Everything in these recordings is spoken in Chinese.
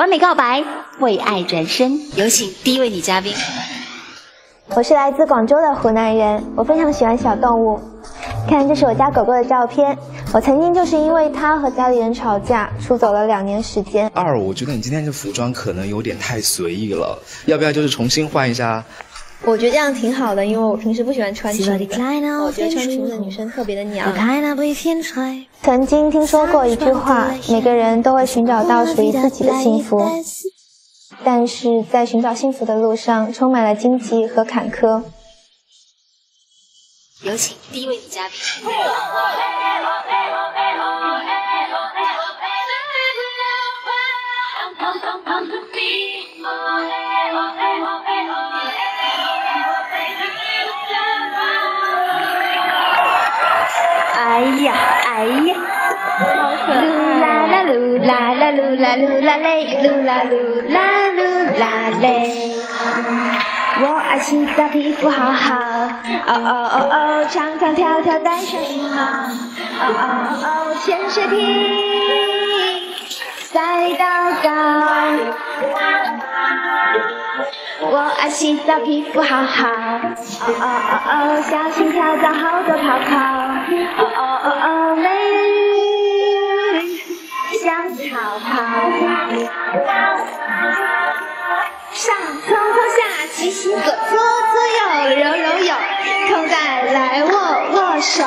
完美告白，为爱转身。有请第一位女嘉宾。我是来自广州的湖南人，我非常喜欢小动物。看，这是我家狗狗的照片。我曾经就是因为它和家里人吵架，出走了两年时间。二，我觉得你今天这服装可能有点太随意了，要不要就是重新换一下？我觉得这样挺好的，因为我平时不喜欢穿裙子。我觉得穿裙子的女生特别的娘。曾经听说过一句话，每个人都会寻找到属于自己的幸福，但是在寻找幸福的路上，充满了荆棘和坎坷。有请第一位女嘉宾。哎呀，哎呀，好可爱！噜啦啦噜啦啦噜啦噜啦嘞，噜啦噜啦噜啦嘞。我爱洗澡，皮肤好好。哦哦哦哦，唱唱跳跳带上浴帽，哦。哦哦哦，潜水艇，赛道高。我爱洗澡，皮肤好好。哦哦哦哦，小心跳蚤好多泡泡。哦哦哦哦，美人鱼像泡泡。上冲冲下起起左左左右揉揉右，空再来握握手。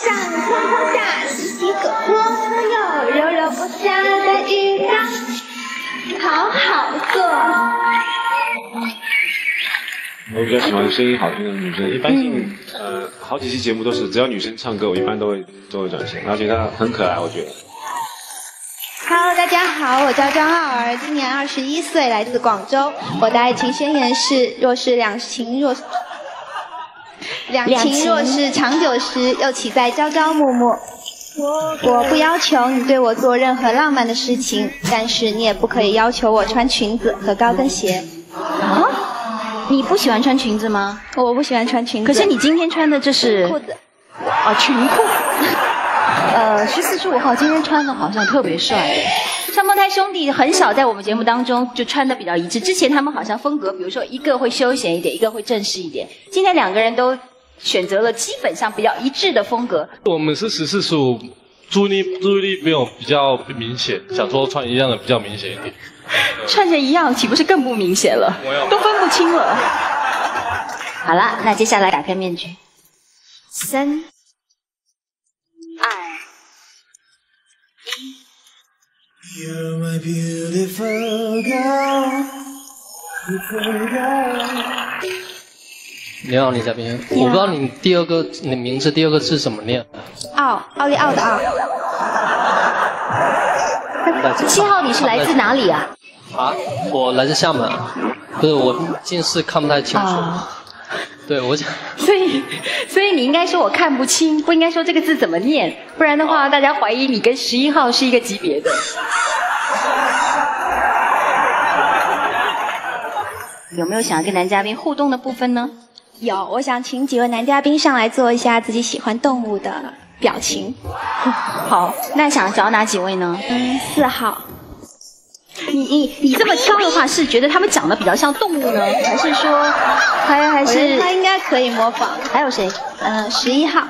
上冲冲下洗洗左左左右揉揉不下的浴缸，好好做。我比较喜欢声音好听的女生，一般性，呃，好几期节目都是只要女生唱歌，我一般都会都会转型，而且她很可爱，我觉得。Hello，大家好，我叫张浩儿，今年二十一岁，来自广州。我的爱情宣言是：若是两情若 两情若是长久时，又岂在朝朝暮暮？我不要求你对我做任何浪漫的事情，但是你也不可以要求我穿裙子和高跟鞋。啊？你不喜欢穿裙子吗？我不喜欢穿裙子。可是你今天穿的这是裤子，啊，裙裤。呃，十四十五号今天穿的好像特别帅。双胞胎兄弟很少在我们节目当中就穿的比较一致，之前他们好像风格，比如说一个会休闲一点，一个会正式一点。今天两个人都选择了基本上比较一致的风格。我们是十四十五，注意力注意力没有比较明显，想说穿一样的比较明显一点。穿着一样，岂不是更不明显了？都分不清了。好了，那接下来打开面具。三、二、一。你好，李嘉宾。我不知道你第二个你名字第二个字怎么念？奥，奥利奥的奥。七号，你是来自哪里啊？啊，我来自厦门，不是我近视看不太清楚。对，我想。所以，所以你应该说我看不清，不应该说这个字怎么念，不然的话大家怀疑你跟十一号是一个级别的。有没有想要跟男嘉宾互动的部分呢？有，我想请几位男嘉宾上来做一下自己喜欢动物的表情。好，那想找哪几位呢？嗯，四号。你你你这么挑的话，是觉得他们长得比较像动物呢，还是说，还还是他应该可以模仿？还有谁？嗯，十一号，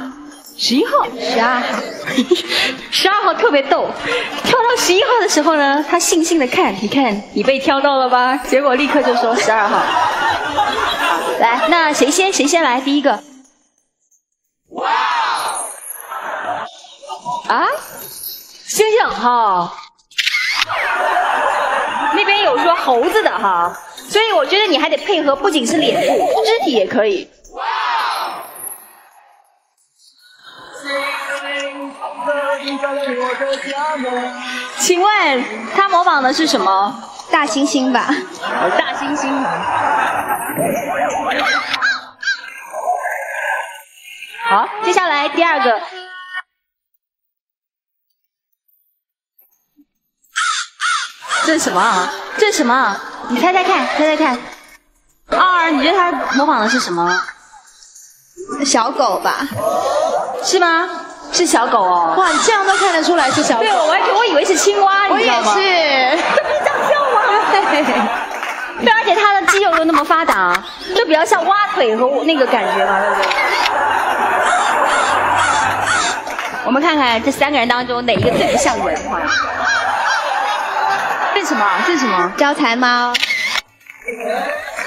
十一号，十二号，十二号特别逗。跳到十一号的时候呢，他悻悻的看，你看你被挑到了吧？结果立刻就说十二号。来，那谁先？谁先来？第一个。哇！啊？星星哈。那边有说猴子的哈，所以我觉得你还得配合，不仅是脸部，肢体也可以。请问他模仿的是什么？大猩猩吧？大猩猩。好，接下来第二个。这是什么啊？这是什么啊？你猜猜看，猜猜看。二，你觉得他模仿的是什么？小狗吧？是吗？是小狗哦。哇，你这样都看得出来是小狗？对，我完全我以为是青蛙，你知道吗？我也是。这么漂又那么发达，就比较像蛙腿和那个感觉嘛，对不对？我们看看这三个人当中哪一个最不像人哈？这是什么？这是什么？招财猫。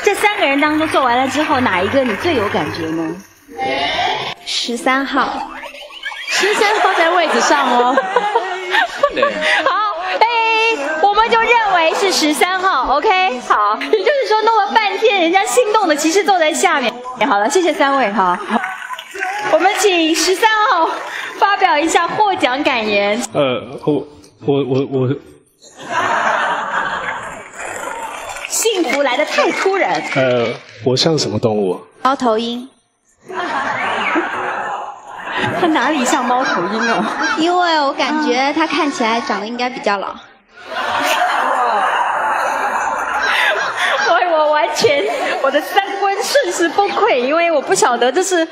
这三个人当中做完了之后，哪一个你最有感觉呢？十三号。十三号在位置上哦。对。好，哎，我们就认为是十三号，OK？好，也就是说弄了半天，人家心动的其实坐在下面。好了，谢谢三位哈。我们请十三号发表一下获奖感言。呃，我我我我。幸福来的太突然。呃，我像什么动物？猫头鹰。他哪里像猫头鹰啊？因为我感觉他看起来长得应该比较老。我 我完全我的三观瞬时崩溃，因为我不晓得这是，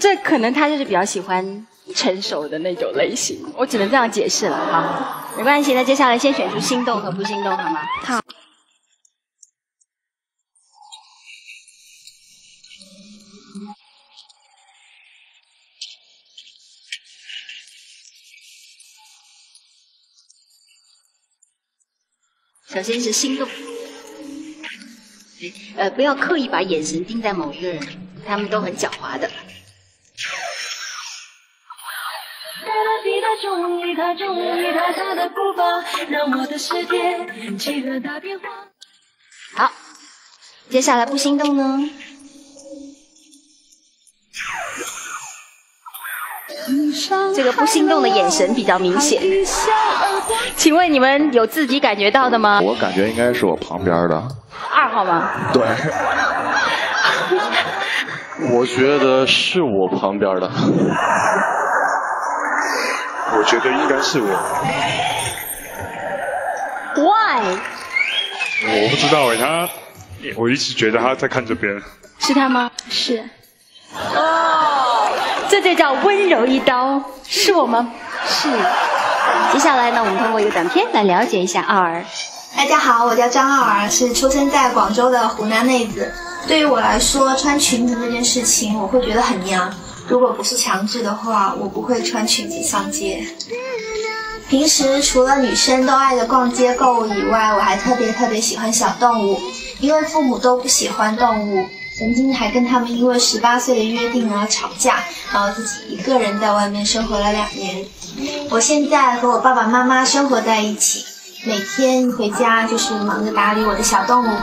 这可能他就是比较喜欢成熟的那种类型，我只能这样解释了哈。没关系，那接下来先选出心动和不心动好吗？好。首先是心动，呃，不要刻意把眼神盯在某一个人，他们都很狡猾的。好，接下来不心动呢？这个不心动的眼神比较明显，请问你们有自己感觉到的吗？我感觉应该是我旁边的二号吗？对，我觉得是我旁边的，我觉得应该是我。Why？我不知道哎，他，我一直觉得他在看这边。是他吗？是。这就叫温柔一刀，是我吗？是。接下来呢，我们通过一个短片来了解一下奥儿。大家好，我叫张奥儿，是出生在广州的湖南妹子。对于我来说，穿裙子这件事情，我会觉得很娘。如果不是强制的话，我不会穿裙子上街。平时除了女生都爱的逛街购物以外，我还特别特别喜欢小动物，因为父母都不喜欢动物。曾经还跟他们因为十八岁的约定而吵架，然后自己一个人在外面生活了两年。我现在和我爸爸妈妈生活在一起，每天回家就是忙着打理我的小动物们。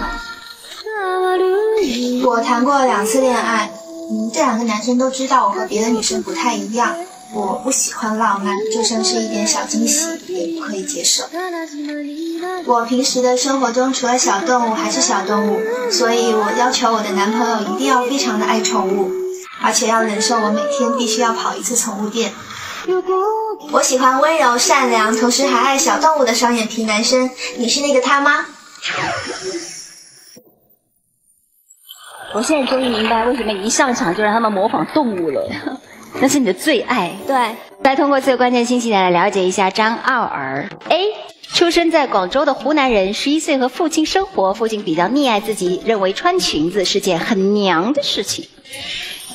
我谈过两次恋爱，嗯，这两个男生都知道我和别的女生不太一样。我不喜欢浪漫，就算是一点小惊喜也不可以接受。我平时的生活中除了小动物还是小动物，所以我要求我的男朋友一定要非常的爱宠物，而且要忍受我每天必须要跑一次宠物店。我喜欢温柔善良，同时还爱小动物的双眼皮男生。你是那个他吗？我现在终于明白为什么一上场就让他们模仿动物了。那是你的最爱，对。来通过这个关键信息来了解一下张傲儿。A，出生在广州的湖南人，十一岁和父亲生活，父亲比较溺爱自己，认为穿裙子是件很娘的事情。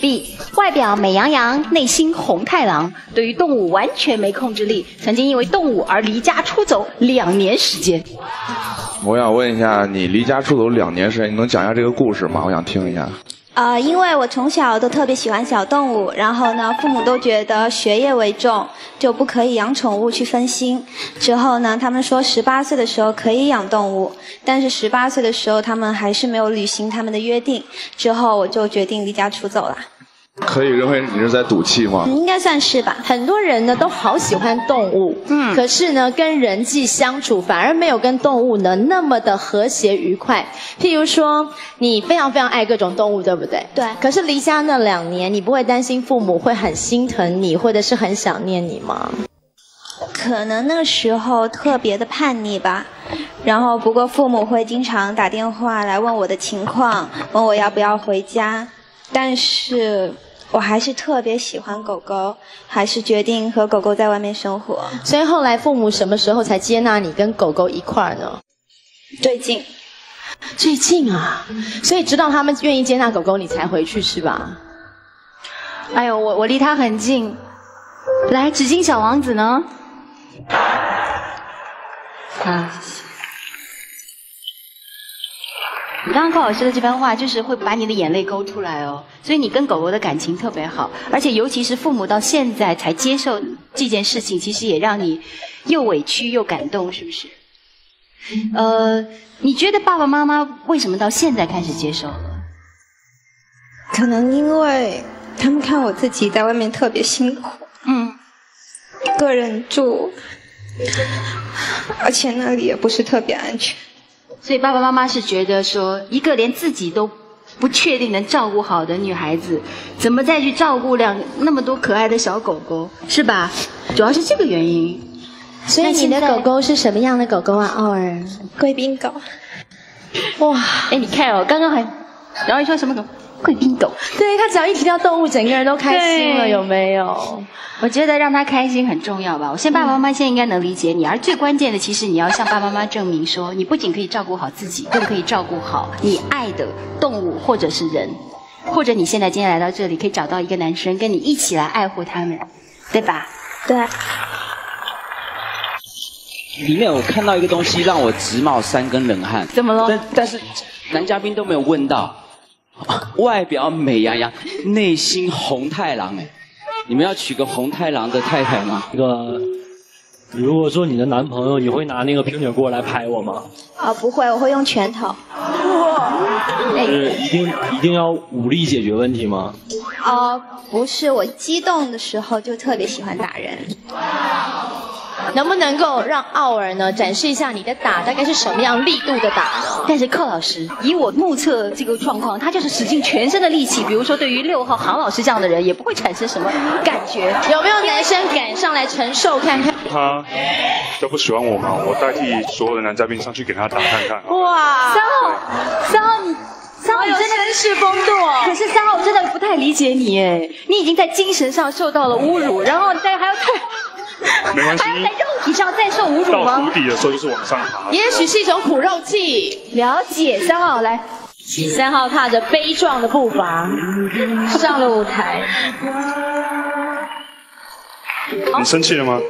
B，外表美羊羊，内心红太狼，对于动物完全没控制力，曾经因为动物而离家出走两年时间。我想问一下，你离家出走两年时间，你能讲一下这个故事吗？我想听一下。呃，因为我从小都特别喜欢小动物，然后呢，父母都觉得学业为重，就不可以养宠物去分心。之后呢，他们说十八岁的时候可以养动物，但是十八岁的时候他们还是没有履行他们的约定。之后我就决定离家出走了。可以认为你是在赌气吗？应该算是吧。很多人呢都好喜欢动物，嗯，可是呢跟人际相处反而没有跟动物呢那么的和谐愉快。譬如说，你非常非常爱各种动物，对不对？对。可是离家那两年，你不会担心父母会很心疼你，或者是很想念你吗？可能那时候特别的叛逆吧。然后不过父母会经常打电话来问我的情况，问我要不要回家，但是。我还是特别喜欢狗狗，还是决定和狗狗在外面生活。所以后来父母什么时候才接纳你跟狗狗一块儿呢？最近。最近啊，所以直到他们愿意接纳狗狗，你才回去是吧？哎呦，我我离他很近。来，纸巾小王子呢？啊，你刚刚高老师的这番话，就是会把你的眼泪勾出来哦。所以你跟狗狗的感情特别好，而且尤其是父母到现在才接受这件事情，其实也让你又委屈又感动，是不是？呃，你觉得爸爸妈妈为什么到现在开始接受了？可能因为他们看我自己在外面特别辛苦，嗯，一个人住，而且那里也不是特别安全。所以爸爸妈妈是觉得说，一个连自己都不确定能照顾好的女孩子，怎么再去照顾两那么多可爱的小狗狗，是吧？主要是这个原因。所以你的狗狗是什么样的狗狗啊，奥尔？贵宾狗。哇，哎，你看哦，刚刚还，然后你说什么狗？贵宾狗。对他只要一提到动物，整个人都开心了，有没有？我觉得让他开心很重要吧。我现在爸爸妈妈现在应该能理解你，而最关键的，其实你要向爸爸妈妈证明说，你不仅可以照顾好自己，更可以照顾好你爱的动物或者是人，或者你现在今天来到这里，可以找到一个男生跟你一起来爱护他们，对吧？对。里面我看到一个东西，让我直冒三根冷汗。怎么了？但但是男嘉宾都没有问到，外表美羊羊，内心红太狼哎，你们要娶个红太狼的太太吗？那个，如果说你的男朋友，你会拿那个平底锅来拍我吗？啊，不会，我会用拳头。是一定一定要武力解决问题吗？哦，不是，我激动的时候就特别喜欢打人。能不能够让奥尔呢展示一下你的打大概是什么样力度的打呢？但是寇老师，以我目测这个状况，他就是使尽全身的力气。比如说，对于六号杭老师这样的人，也不会产生什么感觉。有没有男生敢上来承受看看？他都不喜欢我嘛，我代替所有的男嘉宾上去给他打看看。哇，三号，三号你。三号，你真的绅士风度哦。可是三号，我真的不太理解你哎，你已经在精神上受到了侮辱，然后再还要再。没关系。还要在肉体上再受侮辱吗？到谷底的时候就是往上爬。也许是一种苦肉计。了解，三号来。三号踏着悲壮的步伐上了舞台。你生气了吗？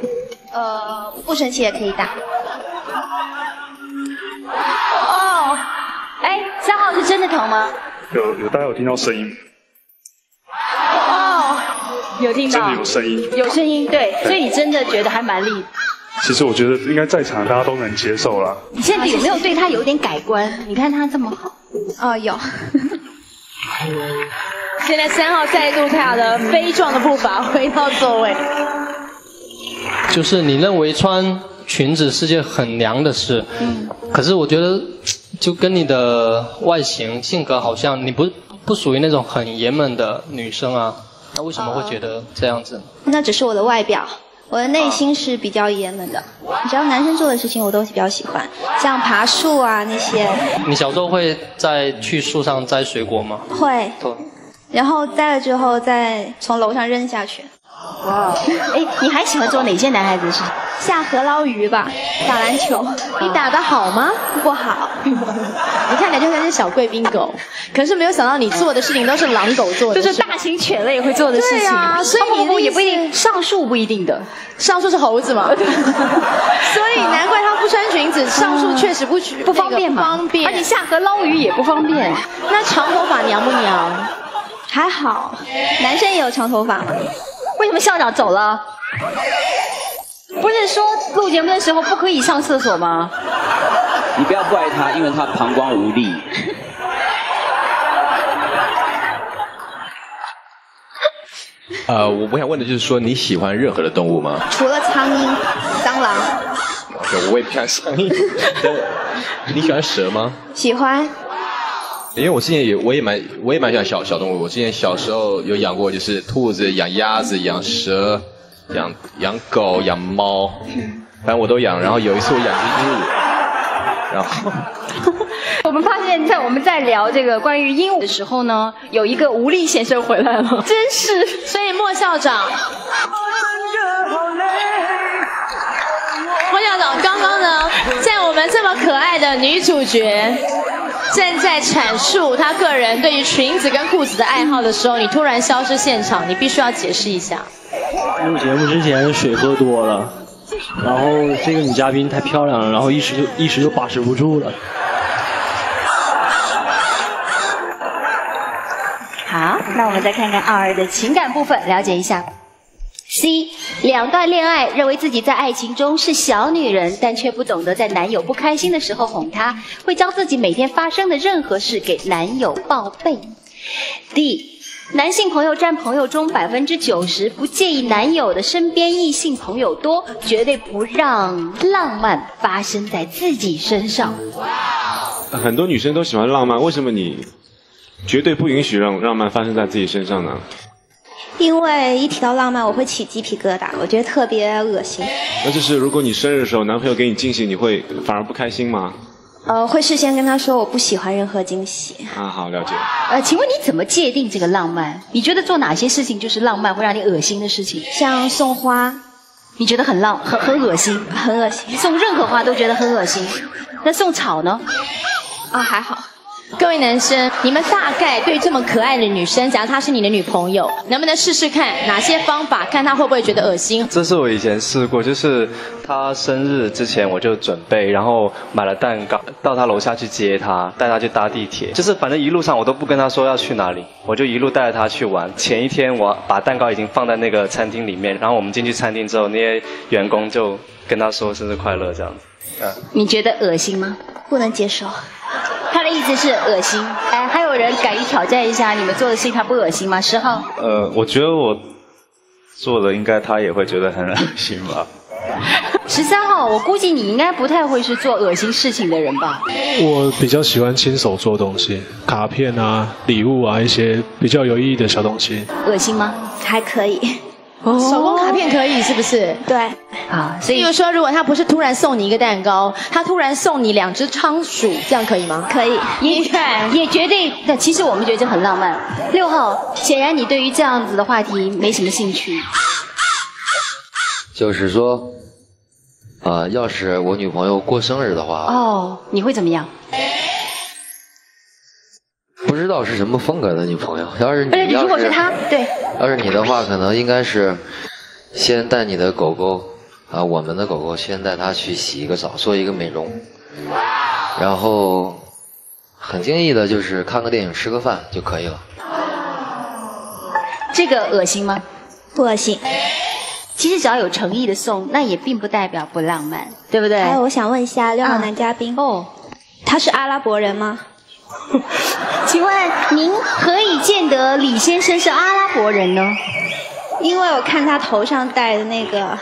呃，不生气也可以打。哦，哎，三号是真的疼吗？有有，大家有听到声音？哦，有听到。真的有声音。有声音，对，所以你真的觉得还蛮厉。其实我觉得应该在场大家都能接受了。你现在有没有对他有点改观？你看他这么好。哦，有。现在三号再度踏着悲壮的步伐回到座位。就是你认为穿裙子是件很娘的事，嗯，可是我觉得就跟你的外形性格好像，你不不属于那种很爷们的女生啊，那为什么会觉得这样子？那只是我的外表，我的内心是比较爷们的。只要男生做的事情，我都比较喜欢，像爬树啊那些。你小时候会在去树上摘水果吗？会。然后摘了之后再从楼上扔下去。哇，哎，你还喜欢做哪些男孩子的事？下河捞鱼吧，打篮球。你打得好吗？不好。你看起来就像是小贵宾狗，可是没有想到你做的事情都是狼狗做的，就是大型犬类会做的事情。对啊，所以你也不一定上树不一定的，上树是猴子嘛。所以难怪他不穿裙子上树，确实不不方便嘛。方便，而且下河捞鱼也不方便。那长头发娘不娘？还好，男生也有长头发吗？为什么校长走了？不是说录节目的时候不可以上厕所吗？你不要怪他，因为他膀胱无力。呃，我我想问的就是说，你喜欢任何的动物吗？除了苍蝇、蟑螂。我也不喜欢苍蝇。你喜欢蛇吗？喜欢。因为我之前也我也蛮我也蛮喜欢小小动物，我之前小时候有养过，就是兔子、养鸭子、养蛇、养养狗、养猫，反正我都养。然后有一次我养只鹦鹉，然后 我们发现，在我们在聊这个关于鹦鹉的时候呢，有一个吴力先生回来了，真是。所以莫校长，莫校长刚刚呢，在我们这么可爱的女主角。正在阐述他个人对于裙子跟裤子的爱好的时候，你突然消失现场，你必须要解释一下。录节目之前水喝多了，然后这个女嘉宾太漂亮了，然后一时就一时就把持不住了。好，那我们再看看二二的情感部分，了解一下。C，两段恋爱，认为自己在爱情中是小女人，但却不懂得在男友不开心的时候哄他，会将自己每天发生的任何事给男友报备。D，男性朋友占朋友中百分之九十，不介意男友的身边异性朋友多，绝对不让浪漫发生在自己身上。很多女生都喜欢浪漫，为什么你绝对不允许让浪漫发生在自己身上呢？因为一提到浪漫，我会起鸡皮疙瘩，我觉得特别恶心。那就是如果你生日的时候男朋友给你惊喜，你会反而不开心吗？呃，会事先跟他说我不喜欢任何惊喜。啊，好了解。呃，请问你怎么界定这个浪漫？你觉得做哪些事情就是浪漫，会让你恶心的事情？像送花，你觉得很浪，很很恶心，很恶心。送任何花都觉得很恶心。那送草呢？啊，还好。各位男生，你们大概对这么可爱的女生，假如她是你的女朋友，能不能试试看哪些方法，看她会不会觉得恶心？这是我以前试过，就是她生日之前我就准备，然后买了蛋糕，到她楼下去接她，带她去搭地铁，就是反正一路上我都不跟她说要去哪里，我就一路带着她去玩。前一天我把蛋糕已经放在那个餐厅里面，然后我们进去餐厅之后，那些员工就跟她说生日快乐这样子。嗯，你觉得恶心吗？不能接受。他的意思是恶心。哎，还有人敢于挑战一下你们做的事情，他不恶心吗？十号。呃，我觉得我做的应该他也会觉得很恶心吧。十三号，我估计你应该不太会是做恶心事情的人吧？我比较喜欢亲手做东西，卡片啊、礼物啊，一些比较有意义的小东西。恶心吗？还可以。手工卡片可以是不是？对。啊，所以比如说，如果他不是突然送你一个蛋糕，他突然送你两只仓鼠，这样可以吗？可以。也 也绝对。那其实我们觉得这很浪漫。六号，显然你对于这样子的话题没什么兴趣。就是说，呃，要是我女朋友过生日的话，哦，你会怎么样？不知道是什么风格的女朋友。要是你如果是他，对。要是你的话，可能应该是先带你的狗狗啊，我们的狗狗先带它去洗一个澡，做一个美容，然后很经意的就是看个电影、吃个饭就可以了。这个恶心吗？不恶心。其实只要有诚意的送，那也并不代表不浪漫，对不对？还有，我想问一下六号男嘉宾，哦，他是阿拉伯人吗？请问您何以见得李先生是阿拉伯人呢？因为我看他头上戴的那个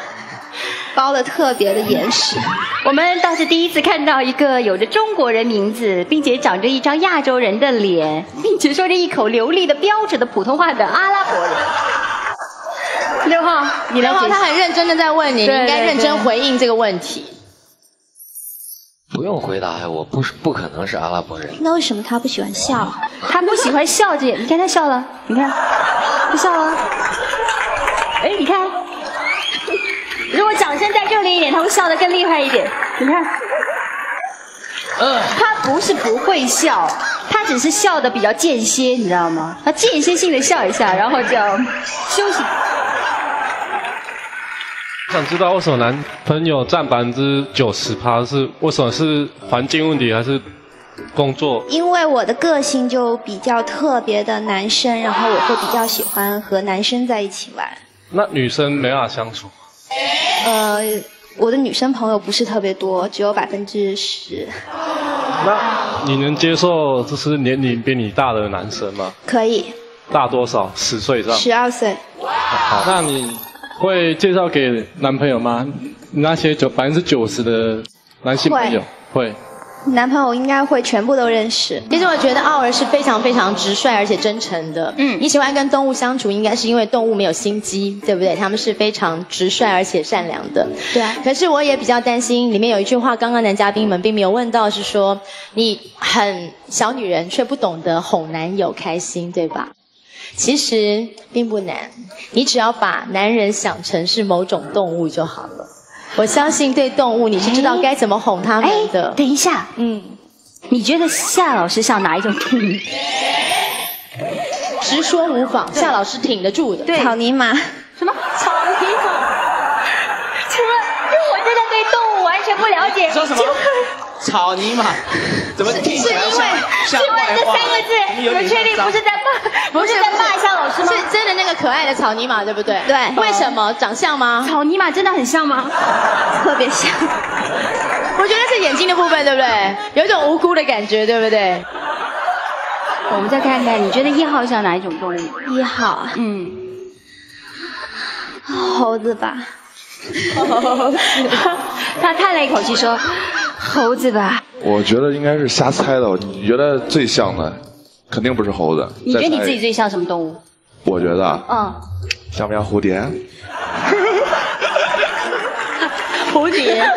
包的特别的严实。我们倒是第一次看到一个有着中国人名字，并且长着一张亚洲人的脸，并且说着一口流利的标准的普通话的阿拉伯人。六号，你来六号，他很认真的在问你，你应该认真回应这个问题。不用回答呀，我不是不可能是阿拉伯人。那为什么他不喜欢笑？他不喜欢笑这，你看他笑了，你看，他笑了。哎，你看，如果掌声再热烈一点，他会笑得更厉害一点。你看，他不是不会笑，他只是笑的比较间歇，你知道吗？他间歇性的笑一下，然后就休息。想知道为什么男朋友占百分之九十趴是为什么是环境问题还是工作？因为我的个性就比较特别的男生，然后我会比较喜欢和男生在一起玩。那女生没法相处？呃，我的女生朋友不是特别多，只有百分之十。那你能接受就是年龄比你大的男生吗？可以。大多少？十岁以上？十二岁。好，那你。会介绍给男朋友吗？那些九百分之九十的男性朋友会。男朋友应该会全部都认识。其实我觉得奥尔是非常非常直率而且真诚的。嗯，你喜欢跟动物相处，应该是因为动物没有心机，对不对？他们是非常直率而且善良的。对。啊可是我也比较担心，里面有一句话，刚刚男嘉宾们并没有问到，是说你很小女人却不懂得哄男友开心，对吧？其实并不难，你只要把男人想成是某种动物就好了。我相信对动物你是知道该怎么哄他们的。等一下，嗯，你觉得夏老师像哪一种动物？直说无妨，夏老师挺得住的。对草泥马。什么草泥马？请问，我真的对动物完全不了解。说什么草泥马，怎么听起来是因为像请问这三个字，你确定不是在骂，不是在骂夏老师吗？是真的那个可爱的草泥马，对不对？对为什么？长相吗？草泥马真的很像吗？特别像。我觉得是眼睛的部分，对不对？有一种无辜的感觉，对不对？我们再看看，你觉得一号像哪一种动物？一号啊，嗯，猴子吧。他叹了一口气说：“猴子吧。我觉得应该是瞎猜的，你觉得最像的肯定不是猴子。”你觉得你自己最像什么动物？我觉得啊嗯，像不像蝴蝶？蝴蝶。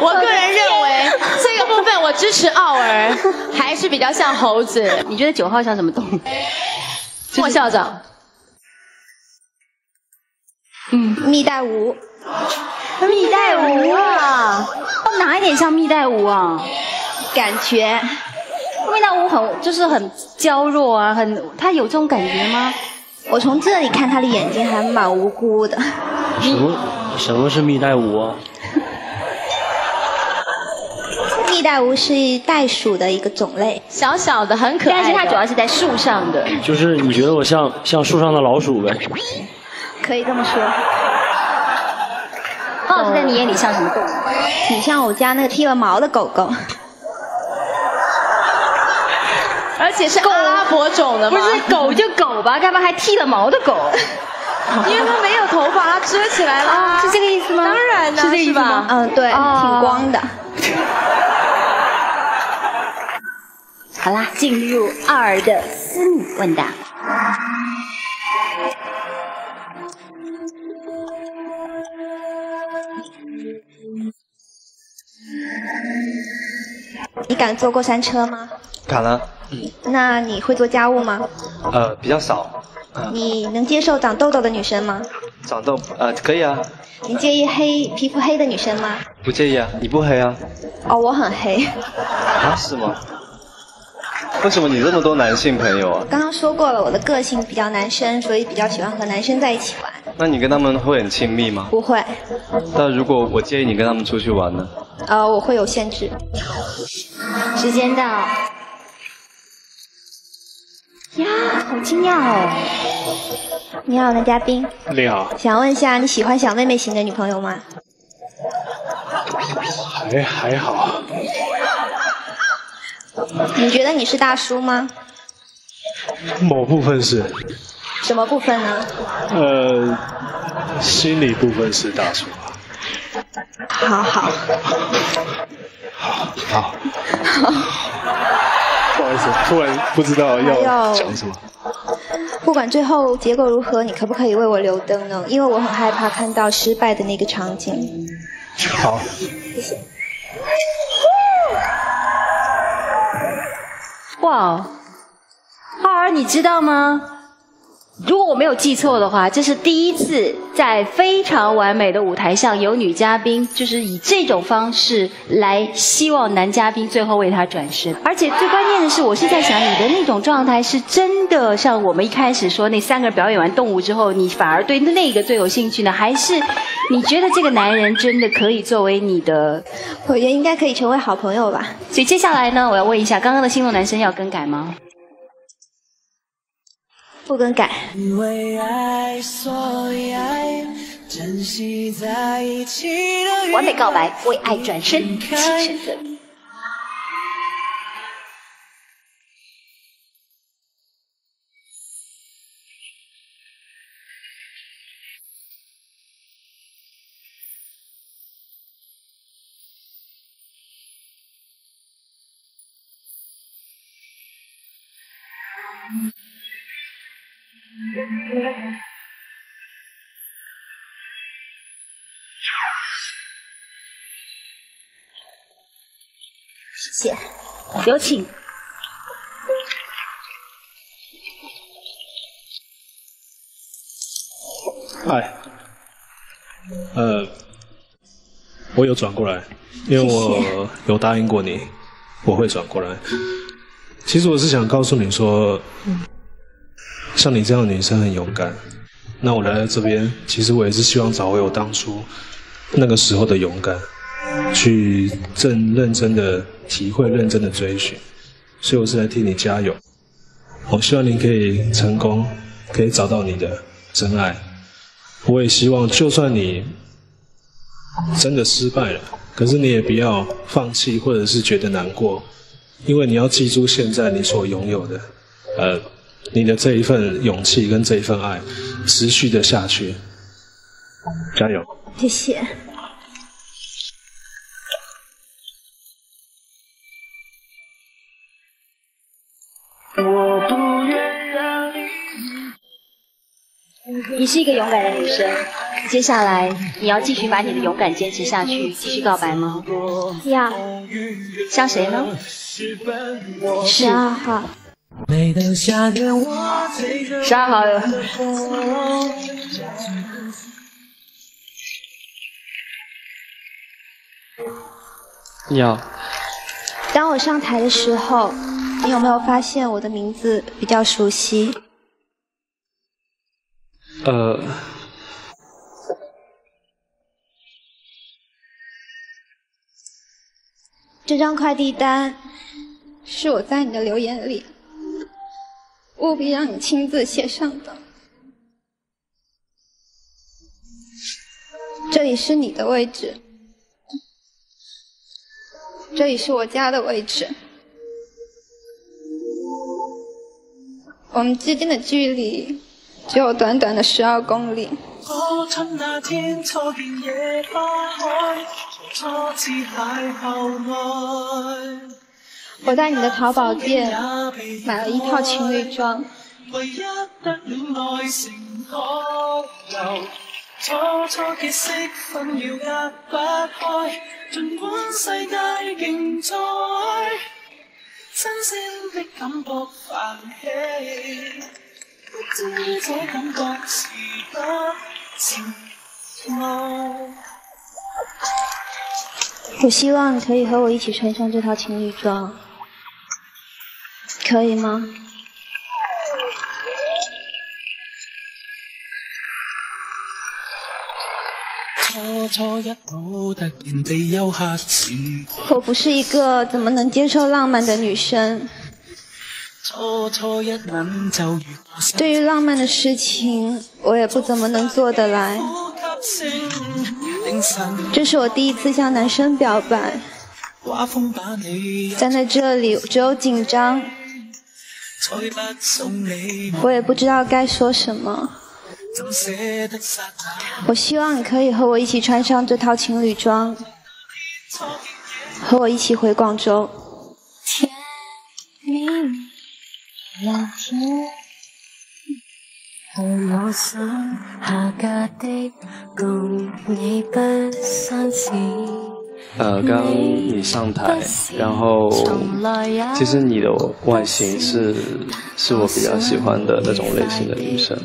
我个人认为这个部分我支持奥尔，还是比较像猴子。你觉得九号像什么动物？莫校长，嗯，蜜袋鼯。蜜袋鼯啊，哪一点像蜜袋鼯啊？感觉蜜袋鼯很就是很娇弱啊，很它有这种感觉吗？我从这里看它的眼睛还蛮无辜的。什么什么是蜜袋鼯啊？蜜袋鼯是袋鼠的一个种类，小小的很可爱但是它主要是在树上的。就是你觉得我像像树上的老鼠呗？可以这么说。鲍老师在你眼里像什么动物？你像我家那个剃了毛的狗狗。而且是阿拉伯种的吗？不是狗就狗吧，干嘛还剃了毛的狗？因为它没有头发，它遮起来了。啊是这个意思吗？当然呢，是这个意思吧吗？嗯，对，哦挺光的。好啦，进入二的私密问答。你敢坐过山车吗？敢了，那你会做家务吗？呃，比较少，你能接受长痘痘的女生吗？长痘呃可以啊，你介意黑皮肤黑的女生吗？不介意啊，你不黑啊？哦，我很黑。啊是吗？为什么你这么多男性朋友啊？刚刚说过了，我的个性比较男生，所以比较喜欢和男生在一起玩。那你跟他们会很亲密吗？不会，那如果我建议你跟他们出去玩呢？呃，我会有限制。时间到。呀，好惊讶哦！你好，男嘉宾，你好，想问一下，你喜欢小妹妹型的女朋友吗？还还好，你觉得你是大叔吗？某部分是，什么部分呢？呃，心理部分是大叔。好好，好好，不好意思，突然不知道要有讲什么。不管最后结果如何，你可不可以为我留灯呢？因为我很害怕看到失败的那个场景。好，谢谢。哇，浩儿，你知道吗？如果我没有记错的话，这是第一次在非常完美的舞台上有女嘉宾，就是以这种方式来希望男嘉宾最后为她转身。而且最关键的是，我是在想你的那种状态是真的像我们一开始说那三个人表演完动物之后，你反而对那个最有兴趣呢？还是你觉得这个男人真的可以作为你的？我觉得应该可以成为好朋友吧。所以接下来呢，我要问一下，刚刚的心动男生要更改吗？不更改。为爱，所以爱，珍惜在一起的完美告白，为爱转身，起身的。谢谢。有请。嗨，呃，我有转过来，因为我有答应过你，我会转过来。其实我是想告诉你说，像你这样的女生很勇敢。那我来到这边，其实我也是希望找回我当初那个时候的勇敢，去正认真的体会、认真的追寻。所以我是来替你加油。我希望你可以成功，可以找到你的真爱。我也希望，就算你真的失败了，可是你也不要放弃，或者是觉得难过，因为你要记住现在你所拥有的，呃，你的这一份勇气跟这一份爱，持续的下去，加油！谢谢。我不愿让你你是一个勇敢的女生，接下来你要继续把你的勇敢坚持下去，继续告白吗？要。向谁呢？十二号。十二号。要。当我上台的时候，你有没有发现我的名字比较熟悉？呃，这张快递单是我在你的留言里务必让你亲自写上的。这里是你的位置，这里是我家的位置，我们之间的距离。只有短短的十二公里。我我在你的淘宝店买了一套情侣装。我希望你可以和我一起穿上这套情侣装，可以吗？我不是一个怎么能接受浪漫的女生。对于浪漫的事情，我也不怎么能做得来。这是我第一次向男生表白，站在这里只有紧张，我也不知道该说什么。我希望你可以和我一起穿上这套情侣装，和我一起回广州。呃，刚刚你上台，然后其实你的外形是是我比较喜欢的那种类型的女生，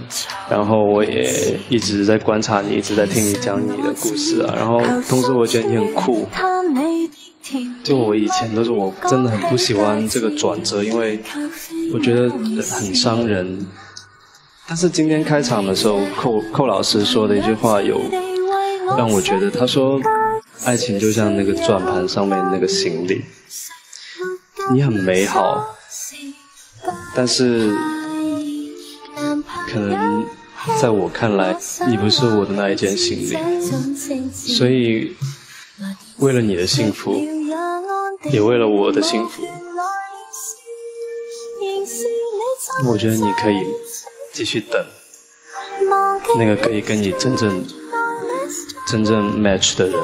然后我也一直在观察你，一直在听你讲你的故事啊，然后同时我觉得你很酷。就我以前都是我真的很不喜欢这个转折，因为我觉得很伤人。但是今天开场的时候，寇寇老师说的一句话有让我觉得，他说爱情就像那个转盘上面那个行李，你很美好，但是可能在我看来，你不是我的那一件行李，所以。为了你的幸福，也为了我的幸福，我觉得你可以继续等那个可以跟你真正、真正 match 的人。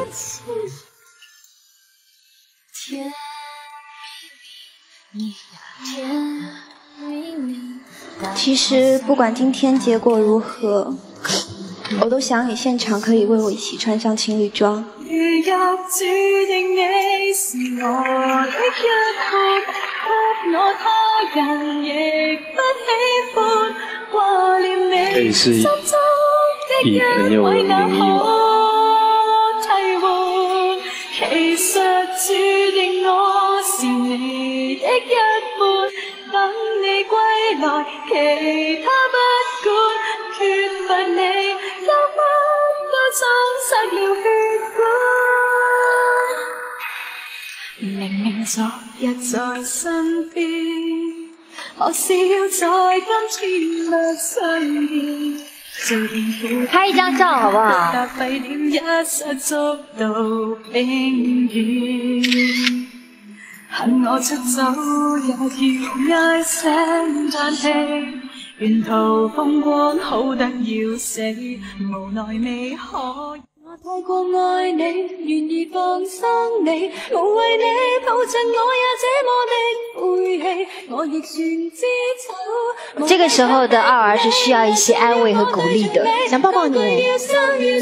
其实不管今天结果如何，我都想你现场可以为我一起穿上情侣装。可以是以朋友的名义吗？其实注定我是你的一半，等你归来，其他不管，缺乏你，憂鬱都充塞了血管。明明昨日在身邊，何時要在今天不相见？拍一张照好不好？廢了一失足到冰遠，恨我出走也要唉声叹气，沿途风光好得要死，无奈未可。我太過愛你，願意放生你，無謂你抱盡我也這麼的晦氣，我亦算知醜。这个时候的二儿是需要一些安慰和鼓励的，想抱抱你，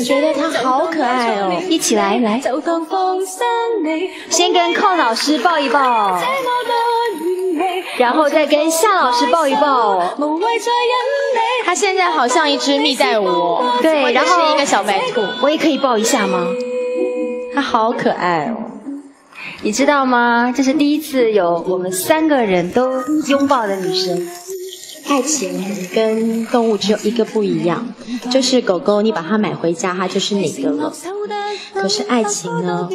觉得他好可愛哦！一起来来，就當放生你，先跟寇老师抱一抱，然后再跟夏老师抱一抱。他现在好像一只蜜袋鼯，对，然后是一个小白兔，我也可以抱一下吗？他好可爱哦！你知道吗？这是第一次有我们三个人都拥抱的女生。爱情跟动物只有一个不一样，就是狗狗你把它买回家，它就是你的了。可是爱情呢？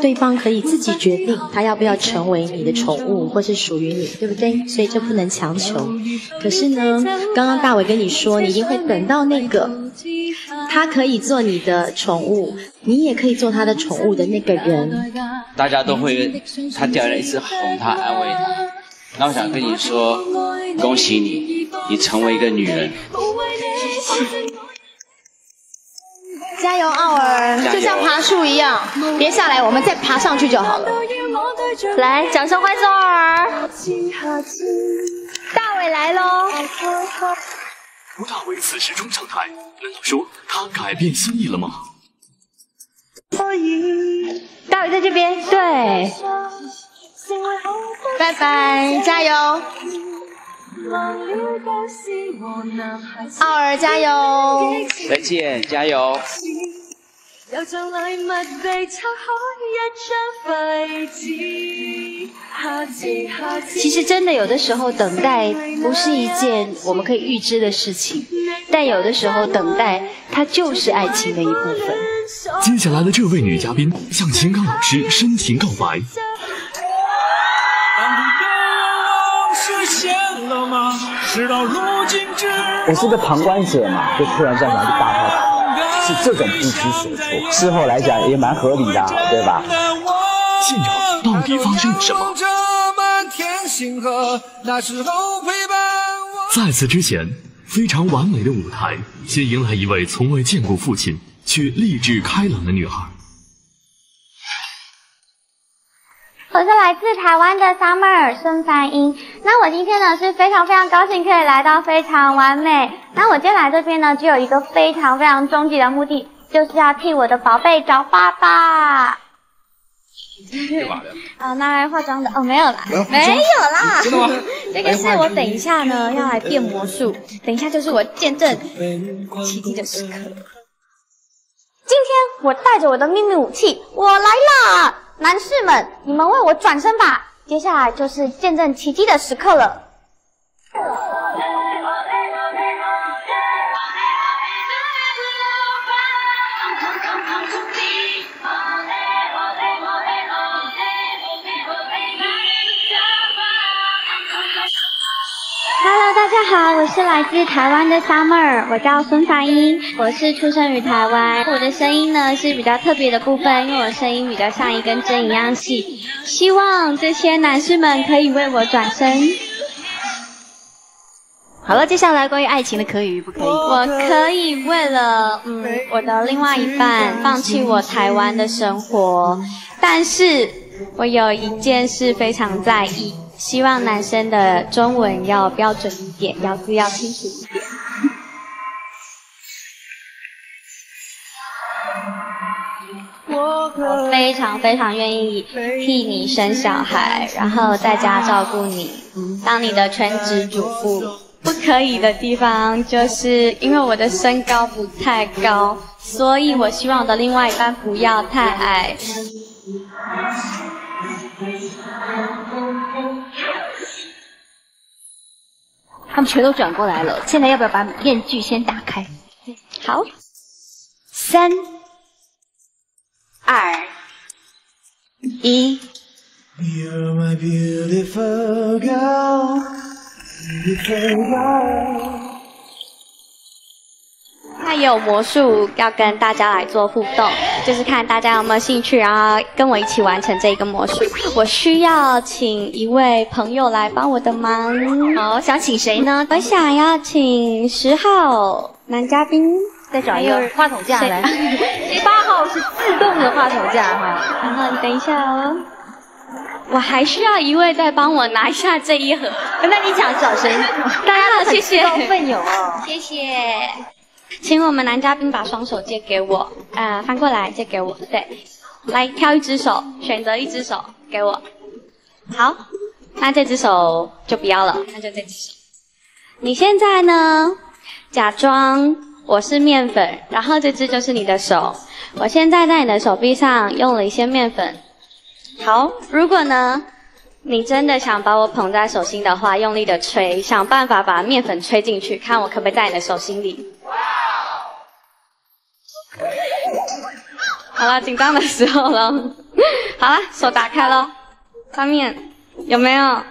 对方可以自己决定他要不要成为你的宠物，或是属于你，对不对？所以这不能强求。可是呢，刚刚大伟跟你说，你一定会等到那个他可以做你的宠物，你也可以做他的宠物的那个人。大家都会，他掉下来一直哄他、安慰他。那我想跟你说，恭喜你，你成为一个女人。加油，奥尔！就像爬树一样，别下来，我们再爬上去就好了。来，掌声欢送奥尔！大伟来喽！吴大伟此时冲上台，难道说他改变心意了吗？大伟在这边，对。拜拜，加油！奥尔加油！再见，加油！又像禮物被拆開一張廢紙，下次下次。其实真的有的时候，等待不是一件我们可以预知的事情，但有的时候等待它就是爱情的一部分。接下来的这位女嘉宾向秦刚老师深情告白。我是个旁观者嘛，就突然站起来就大是这种不知所措。事后来讲也蛮合理的，对吧？现场到底发生了什么？在此之前，非常完美的舞台先迎来一位从未见过父亲却励志开朗的女孩。我是来自台湾的 Summer 孙凡英。那我今天呢是非常非常高兴可以来到非常完美。那我今天来这边呢，只有一个非常非常终极的目的，就是要替我的宝贝找爸爸。干嘛 的？哦，拿来化妆的哦，没有啦，没有啦。真的吗？这个是我等一下呢要来变魔术，等一下就是我见证奇迹的时刻。今天我带着我的秘密武器，我来啦！男士们，你们为我转身吧！接下来就是见证奇迹的时刻了。Hello，大家好，我是来自台湾的 Summer，我叫孙凡英，我是出生于台湾。我的声音呢是比较特别的部分，因为我声音比较像一根针一样细。希望这些男士们可以为我转身。好了，接下来关于爱情的可以与不可以？我可以为了嗯我的另外一半放弃我台湾的生活，但是我有一件事非常在意。希望男生的中文要标准一点，咬字要清楚一点。我非常非常愿意替你生小孩，然后在家照顾你，当你的全职主妇。不可以的地方，就是因为我的身高不太高，所以我希望我的另外一半不要太矮。他们全都转过来了，现在要不要把面具先打开？好，三、二、一。You're my beautiful girl, beautiful girl. 那有魔术要跟大家来做互动，就是看大家有没有兴趣，然后跟我一起完成这个魔术。我需要请一位朋友来帮我的忙。好，想请谁呢？我想要请十号男嘉宾，再找一个话筒架来。八号是自动的话筒架哈。然后你等一下哦。我还需要一位再帮我拿一下这一盒。那你想找谁？大家好谢谢。高分有哦。谢谢。请我们男嘉宾把双手借给我，呃，翻过来借给我，对，来挑一只手，选择一只手给我。好，那这只手就不要了，那就这只手。你现在呢，假装我是面粉，然后这只就是你的手。我现在在你的手臂上用了一些面粉。好，如果呢，你真的想把我捧在手心的话，用力的吹，想办法把面粉吹进去，看我可不可以在你的手心里。好了，紧张的时候了。好了，手打开了，上面有没有？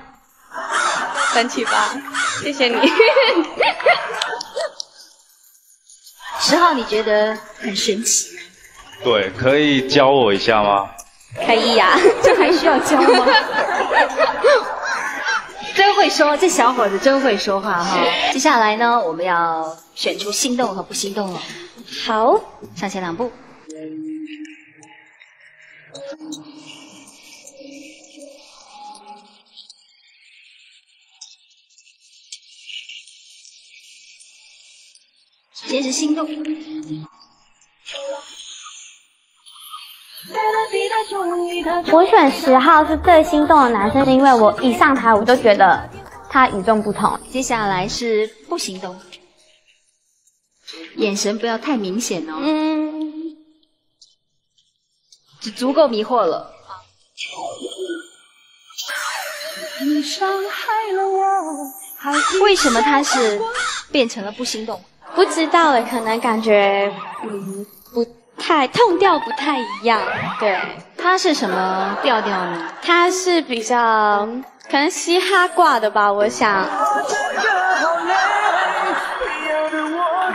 神奇吧？谢谢你。十号，你觉得很神奇？对，可以教我一下吗？可以呀、这还需要教吗？真会说，这小伙子真会说话哈。接下来呢，我们要选出心动和不心动了。好，上前两步。首先是心动。我选十号是最心动的男生，是因为我一上台我就觉得他与众不同。接下来是不行动，眼神不要太明显哦。嗯，就足够迷惑了。你伤害了我，还为什么他是变成了不心动？不知道诶，可能感觉嗯不太痛调不太一样。对，他是什么调调呢？他是比较可能嘻哈挂的吧，我想。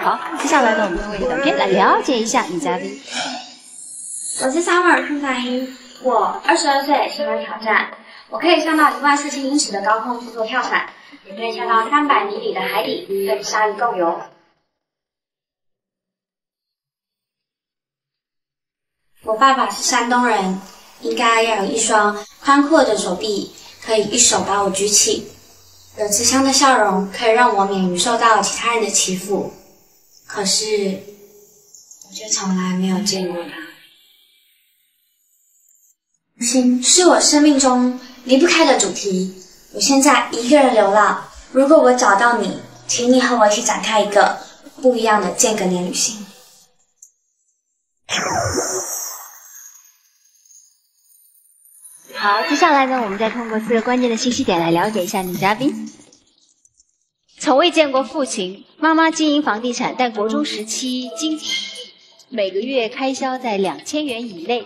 好，接下来呢，我们用一个短片来了解一下女嘉宾。我是 Summer 春彩英，我二十二岁，喜欢挑战。我可以上到一万四千英尺的高空去做跳伞，也可以下到三百米里的海底跟鲨鱼共游。我爸爸是山东人，应该要有一双宽阔的手臂，可以一手把我举起。有慈祥的笑容，可以让我免于受到其他人的欺负。可是，我却从来没有见过他。心是我生命中离不开的主题。我现在一个人流浪，如果我找到你，请你和我一起展开一个不一样的间隔年旅行。好，接下来呢，我们再通过四个关键的信息点来了解一下女嘉宾。从未见过父亲，妈妈经营房地产，但国中时期经济每个月开销在两千元以内。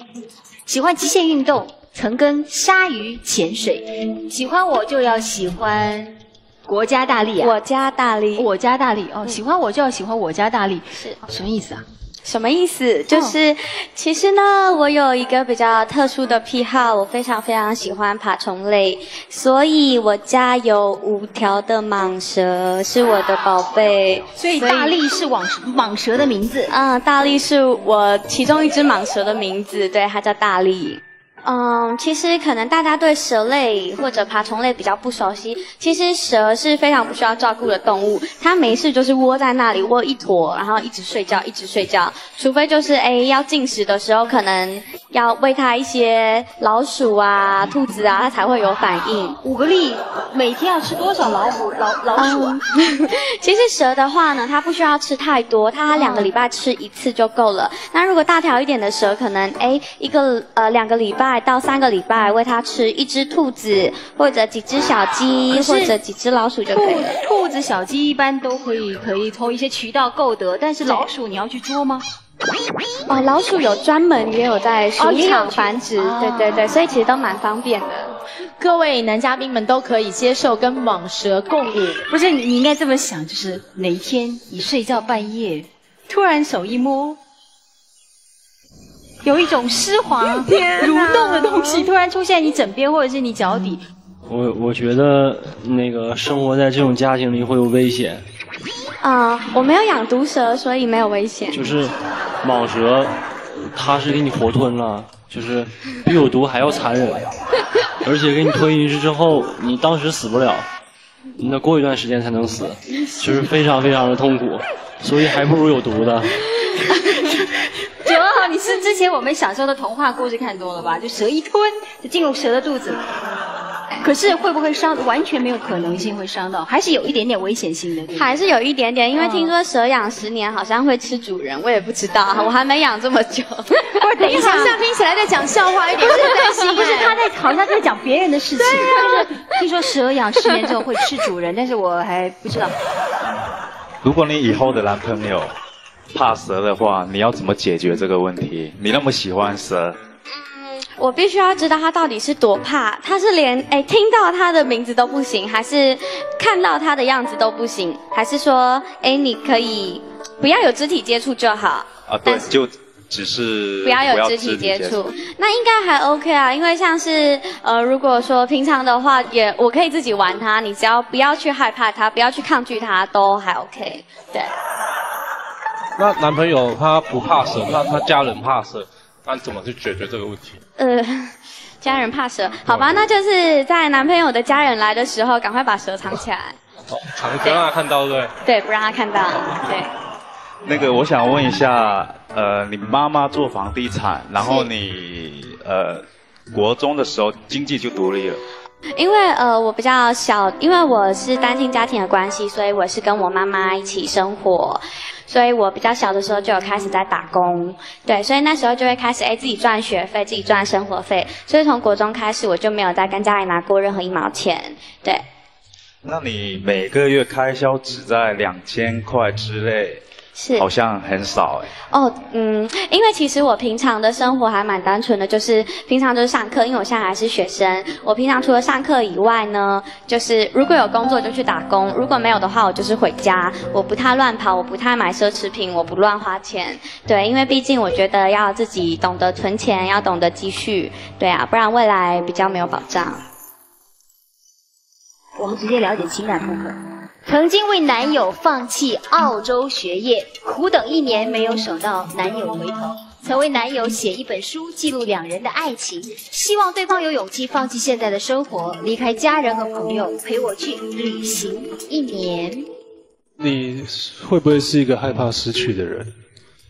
喜欢极限运动，曾跟鲨鱼潜水。喜欢我就要喜欢国家大力啊！我家大力，我家大力哦，喜欢我就要喜欢我家大力，是什么意思啊？什么意思？就是、其实呢，我有一个比较特殊的癖好，我非常非常喜欢爬虫类，所以我家有五条的蟒蛇，是我的宝贝。所以大力是蟒蟒蛇的名字。嗯，大力是我其中一只蟒蛇的名字，对，它叫大力。嗯，其实可能大家对蛇类或者爬虫类比较不熟悉。其实蛇是非常不需要照顾的动物，它没事就是窝在那里窝一坨，然后一直睡觉，一直睡觉。除非就是哎要进食的时候，可能要喂它一些老鼠啊、兔子啊，它才会有反应。五个粒，每天要吃多少老虎、老老鼠啊？其实蛇的话呢，它不需要吃太多，它两个礼拜吃一次就够了。那如果大条一点的蛇，可能哎一个呃两个礼拜到三个礼拜喂它吃一只兔子或者几只小鸡或者几只老鼠就可以了。兔兔子、小鸡一般都可以可以从一些渠道购得，但是老鼠你要去捉吗？哦，老鼠有专门也有在鼠场繁殖，对对对，所以其实都蛮方便的。各位男嘉宾们都可以接受跟蟒蛇共舞。不是，你你应该这么想，就是哪一天你睡觉半夜，突然手一摸，有一种湿滑、蠕动的东西突然出现你枕边或者是你脚底，我我觉得那个生活在这种家庭里会有危险，啊、我没有养毒蛇，所以没有危险。就是蟒蛇，它是给你活吞了，就是比有毒还要残忍，而且给你吞进去之后，你当时死不了，你得过一段时间才能死，就是非常非常的痛苦，所以还不如有毒的。是之前我们小时候的童话故事看多了吧？就蛇一吞就进入蛇的肚子，可是会不会伤？完全没有可能性会伤到，还是有一点点危险性的。对对还是有一点点，因为听说蛇养十年好像会吃主人，我也不知道，我还没养这么久。不是，等一下，好像听起来在讲笑话，有点是担心、不是哎他在好像在讲别人的事情，就是听说蛇养十年之后会吃主人，但是我还不知道。如果你以后的男朋友怕蛇的话，你要怎么解决这个问题？你那么喜欢蛇，我必须要知道他到底是多怕，他是连哎听到他的名字都不行，还是看到他的样子都不行，还是说哎你可以不要有肢体接触就好，啊，对，就只是不要有肢体接触，那应该还 OK 啊，因为像是呃，如果说平常的话也，我可以自己玩它，你只要不要去害怕它，不要去抗拒它，都还 OK。对，那男朋友他不怕蛇，那他家人怕蛇，那你怎么去解决这个问题？呃，家人怕蛇，好吧，那就是在男朋友的家人来的时候，赶快把蛇藏起来，哦，常不让他看到，对不对？对，不让他看到，对。那个，我想问一下，呃，你妈妈做房地产，然后你呃，国中的时候经济就独立了，因为呃我比较小，因为我是单亲家庭的关系，所以我是跟我妈妈一起生活，所以我比较小的时候就有开始在打工，对，所以那时候就会开始哎自己赚学费，自己赚生活费，所以从国中开始我就没有再跟家里拿过任何一毛钱，对。那你每个月开销只在两千块之内，是好像很少哎。哦，嗯，因为其实我平常的生活还蛮单纯的，就是平常就是上课，因为我现在还是学生。我平常除了上课以外呢，就是如果有工作就去打工，如果没有的话，我就是回家。我不太乱跑，我不太买奢侈品，我不乱花钱。对，因为毕竟我觉得要自己懂得存钱，要懂得积蓄，对啊，不然未来比较没有保障。我们直接了解情感部分。曾经为男友放弃澳洲学业，苦等一年没有守到男友回头。曾为男友写一本书，记录两人的爱情，希望对方有勇气放弃现在的生活，离开家人和朋友，陪我去旅行一年。你会不会是一个害怕失去的人？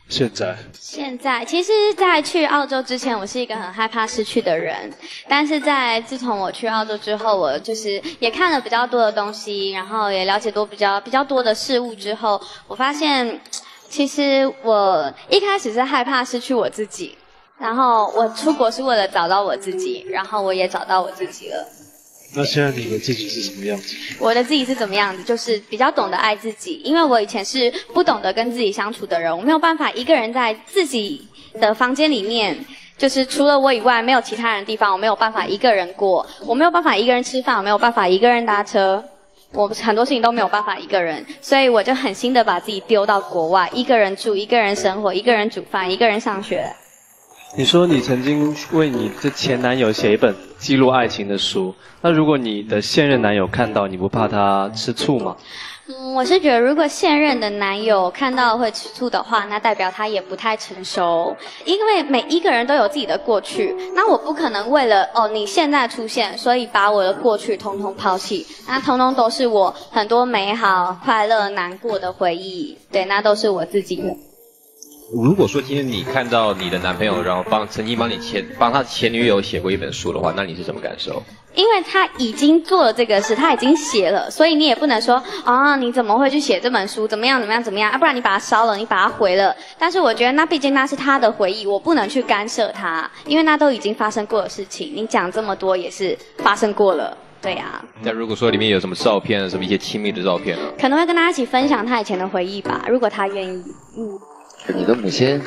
现在，现在其实，在去澳洲之前，我是一个很害怕失去的人。但是在自从我去澳洲之后，我就是也看了比较多的东西，然后也了解多比较比较多的事物之后，我发现，其实我一开始是害怕失去我自己，然后我出国是为了找到我自己，然后我也找到我自己了。那现在你的自己是什么样子？我的自己是怎么样子？就是比较懂得爱自己，因为我以前是不懂得跟自己相处的人，我没有办法一个人在自己的房间里面，就是除了我以外没有其他人的地方，我没有办法一个人过，我没有办法一个人吃饭，我没有办法一个人搭车，我很多事情都没有办法一个人，所以我就狠心的把自己丢到国外，一个人住，一个人生活，一个人煮饭，一个人上学。你说你曾经为你的前男友写一本记录爱情的书，那如果你的现任男友看到，你不怕他吃醋吗？嗯，我是觉得，如果现任的男友看到会吃醋的话，那代表他也不太成熟。因为每一个人都有自己的过去，那我不可能为了哦你现在出现，所以把我的过去通通抛弃。那通通都是我很多美好、快乐、难过的回忆，对，那都是我自己的。如果说今天你看到你的男朋友，然后帮曾经帮你前帮他前女友写过一本书的话，那你是什么感受？因为他已经做了这个事，他已经写了，所以你也不能说啊，你怎么会去写这本书？怎么样？怎么样？怎么样？啊，不然你把它烧了，你把它毁了。但是我觉得那毕竟那是他的回忆，我不能去干涉他，因为那都已经发生过的事情。你讲这么多也是发生过了，对呀、那如果说里面有什么照片，什么一些亲密的照片呢？可能会跟大家一起分享他以前的回忆吧，如果他愿意。嗯，你的母亲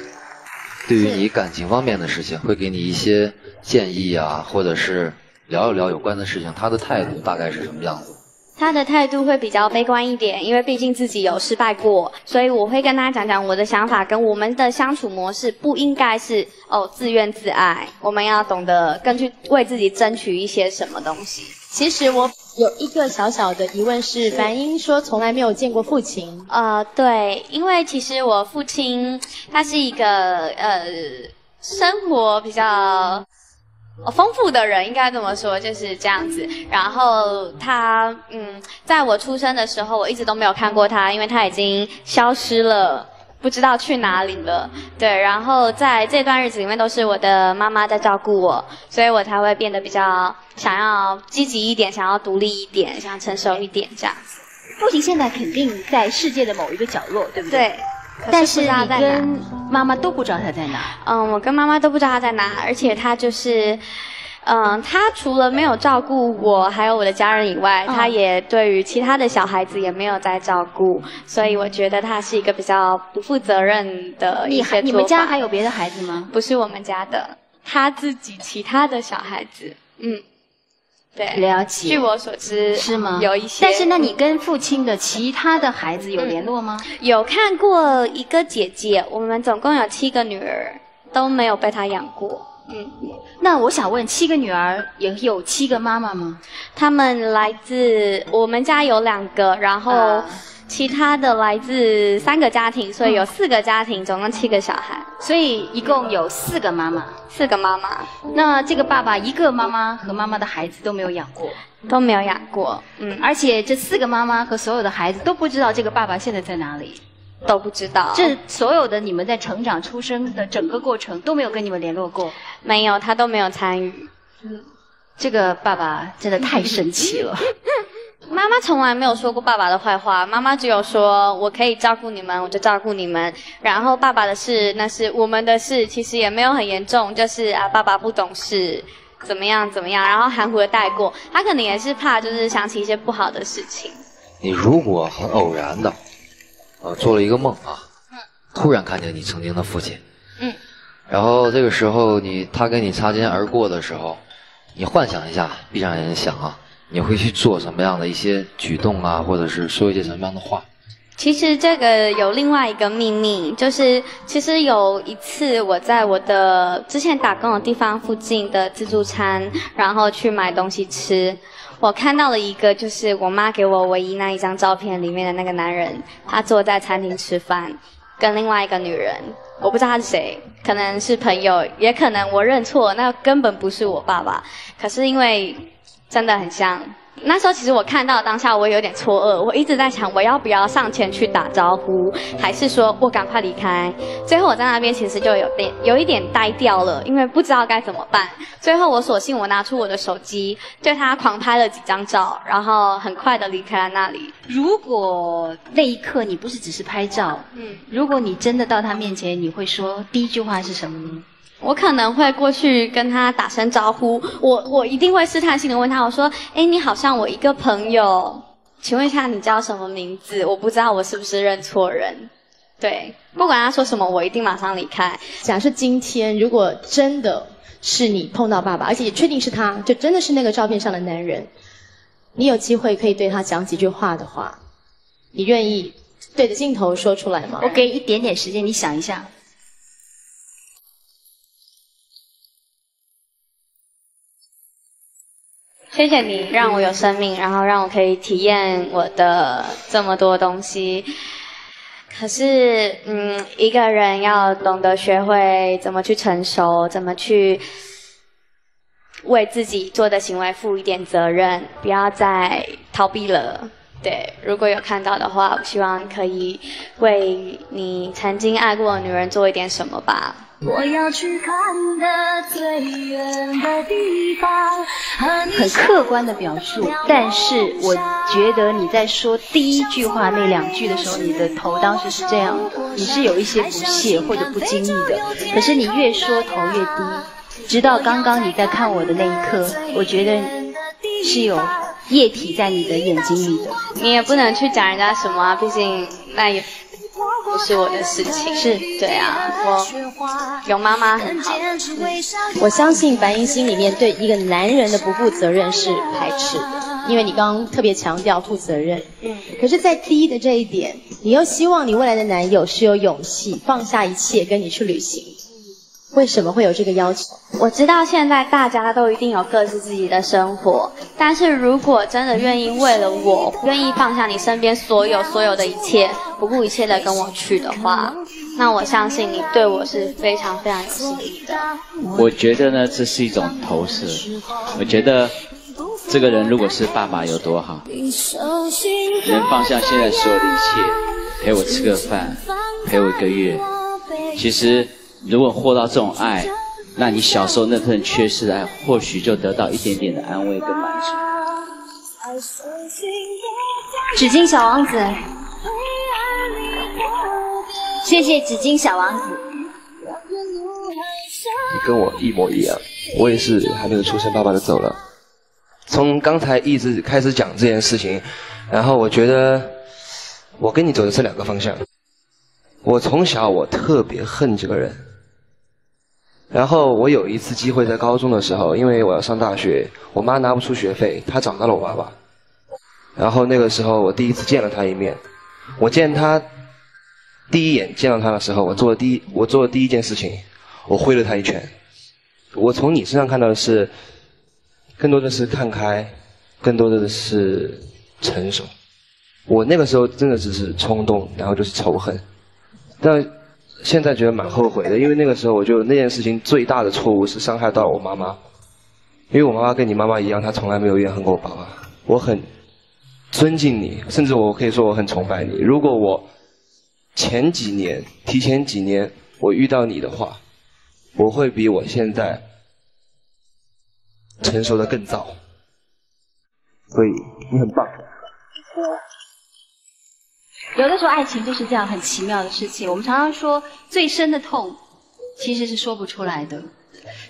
对于你感情方面的事情，会给你一些建议啊，或者是聊一聊有关的事情，她的态度大概是什么样子？他的态度会比较悲观一点，因为毕竟自己有失败过，所以我会跟他讲讲我的想法跟我们的相处模式不应该是哦自怨自艾，我们要懂得更去为自己争取一些什么东西。其实我有一个小小的疑问是，白英说从来没有见过父亲。呃，对，因为其实我父亲他是一个呃生活比较丰富的人，应该怎么说，就是这样子。然后他嗯，在我出生的时候，我一直都没有看过他，因为他已经消失了。不知道去哪里了，对，然后在这段日子里面都是我的妈妈在照顾我，所以我才会变得比较想要积极一点，想要独立一点，想要成熟一点这样子。父亲现在肯定在世界的某一个角落，对不对？对。但是你跟妈妈都不知道他在哪。嗯，我跟妈妈都不知道他在哪，而且他就是，嗯，他除了没有照顾我还有我的家人以外，嗯她也对于其他的小孩子也没有在照顾，所以我觉得他是一个比较不负责任的一你还些做法。你们家还有别的孩子吗？不是我们家的，他自己其他的小孩子，嗯，对，了解。据我所知是吗？有一些，但是那你跟父亲的其他的孩子有联络吗？有看过一个姐姐，我们总共有七个女儿，都没有被她养过。嗯，那我想问，七个女儿也有七个妈妈吗？她们来自我们家有两个，然后啊其他的来自三个家庭，所以有四个家庭，总共七个小孩，所以一共有四个妈妈。四个妈妈。那这个爸爸一个妈妈和妈妈的孩子都没有养过，都没有养过。嗯，而且这四个妈妈和所有的孩子都不知道这个爸爸现在在哪里。都不知道。这所有的你们在成长、出生的整个过程都没有跟你们联络过。没有，他都没有参与。嗯，这个爸爸真的太神奇了。妈妈从来没有说过爸爸的坏话，妈妈只有说我可以照顾你们，我就照顾你们。然后爸爸的事那是我们的事，其实也没有很严重，就是啊爸爸不懂事，怎么样怎么样，然后含糊的带过。他可能也是怕就是想起一些不好的事情。你如果很偶然的，呃，做了一个梦啊，突然看见你曾经的父亲，嗯，然后这个时候你他跟你擦肩而过的时候，你幻想一下，闭上眼睛想啊，你会去做什么样的一些举动啊，或者是说一些什么样的话？其实这个有另外一个秘密，就是其实有一次我在我的之前打工的地方附近的自助餐，然后去买东西吃，我看到了一个就是我妈给我唯一那一张照片里面的那个男人，他坐在餐厅吃饭，跟另外一个女人，我不知道他是谁，可能是朋友，也可能我认错，那根本不是我爸爸，可是因为真的很像。那时候其实我看到当下我有点错愕，我一直在想我要不要上前去打招呼，还是说我赶快离开。最后我在那边其实就有点有一点呆掉了，因为不知道该怎么办。最后我索性我拿出我的手机，对他狂拍了几张照，然后很快的离开了那里。如果那一刻你不是只是拍照，嗯，如果你真的到他面前，你会说第一句话是什么呢？我可能会过去跟他打声招呼，我我一定会试探性的问他，我说：“哎，你好像我一个朋友，请问一下你叫什么名字？我不知道我是不是认错人。”对，不管他说什么，我一定马上离开。假设今天如果真的是你碰到爸爸，而且也确定是他，就真的是那个照片上的男人，你有机会可以对他讲几句话的话，你愿意对着镜头说出来吗？我给一点点时间，你想一下。谢谢你让我有生命，然后让我可以体验我的这么多东西。可是，嗯，一个人要懂得学会怎么去成熟，怎么去为自己做的行为负一点责任，不要再逃避了。对，如果有看到的话，我希望可以为你曾经爱过的女人做一点什么吧。我要去看的最远的地方，和你很客观的表述，但是我觉得你在说第一句话那两句的时候，你的头当时是这样的，你是有一些不屑或者不经意的，可是你越说头越低，直到刚刚你在看我的那一刻，我觉得是有液体在你的眼睛里的。你也不能去讲人家什么啊，毕竟那也不是我的事情。是对啊，我有妈妈很好。我相信白银心里面对一个男人的不负责任是排斥的，因为你刚刚特别强调负责任。嗯。可是，在低的这一点，你又希望你未来的男友是有勇气放下一切跟你去旅行。为什么会有这个要求？我知道现在大家都一定有各自自己的生活，但是如果真的愿意为了我，愿意放下你身边所有所有的一切，不顾一切的跟我去的话，那我相信你对我是非常非常有心意的。我觉得呢，这是一种投射。我觉得这个人如果是爸爸有多好，能放下现在所有的一切，陪我吃个饭，陪我一个月。其实。如果获到这种爱，那你小时候那份缺失的爱，或许就得到一点点的安慰跟满足。纸巾小王子，谢谢纸巾小王子。你跟我一模一样，我也是还没有出生，爸爸就走了。从刚才一直开始讲这件事情，然后我觉得我跟你走的是两个方向。我从小我特别恨这个人。然后我有一次机会在高中的时候，因为我要上大学，我妈拿不出学费，她找到了我爸爸。然后那个时候我第一次见了他一面，我见他第一眼见到他的时候，我做的第一我做的第一件事情，我挥了他一拳。我从你身上看到的是，更多的是看开，更多的是成熟。我那个时候真的只是冲动，然后就是仇恨，但。现在觉得蛮后悔的，因为那个时候我觉得那件事情最大的错误是伤害到我妈妈，因为我妈妈跟你妈妈一样，她从来没有怨恨过我爸爸。我很尊敬你，甚至我可以说我很崇拜你。如果我前几年提前几年我遇到你的话，我会比我现在成熟的更早。所以你很棒。有的时候，爱情就是这样很奇妙的事情。我们常常说，最深的痛其实是说不出来的。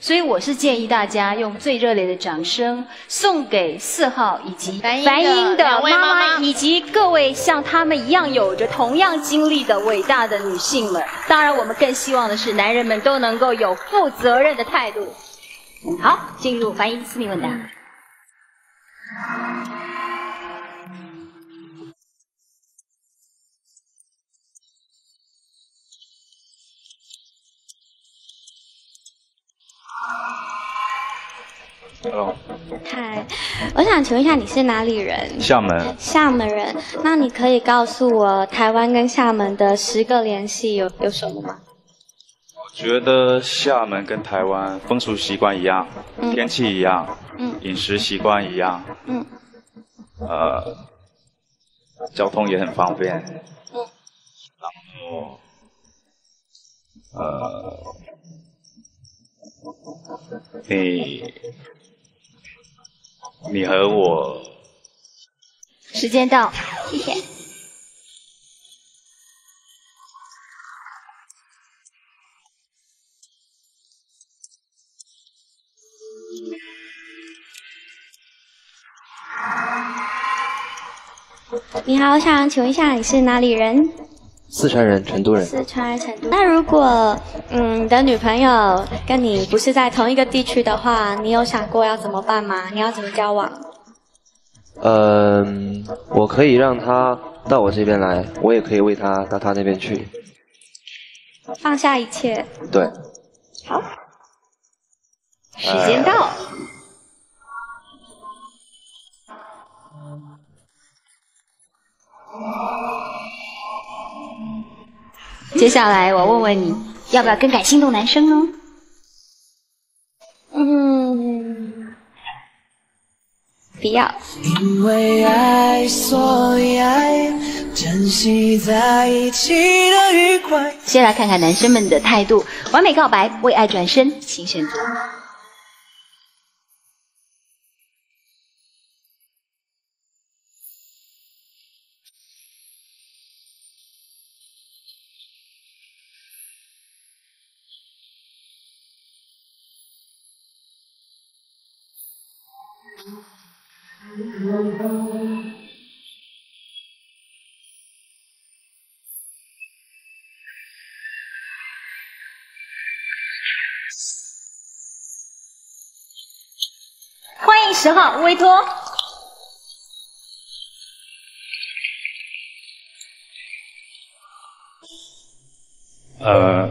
所以，我是建议大家用最热烈的掌声送给四号以及白英的妈妈，以及各位像他们一样有着同样经历的伟大的女性们。当然，我们更希望的是，男人们都能够有负责任的态度。好，进入白英私密问答。Hello，嗨，我想请问一下，你是哪里人？厦门。厦门人，那你可以告诉我台湾跟厦门的十个联系有有什么吗？我觉得厦门跟台湾风俗习惯一样，天气一样，饮食习惯一样，嗯，呃，交通也很方便，嗯然后，呃，你。你和我，时间到，谢谢。你好，我想请问一下，你是哪里人？四川人，成都人。四川成都。那如果嗯，你的女朋友跟你不是在同一个地区的话，你有想过要怎么办吗？你要怎么交往？嗯，我可以让她到我这边来，我也可以为她到她那边去。放下一切。对。好。时间到。接下来我问问你，要不要更改心动男生呢？嗯，不要。因为爱，所以爱，珍惜在一起的愉快。先来看看男生们的态度。完美告白，为爱转身，请选十号维托。呃，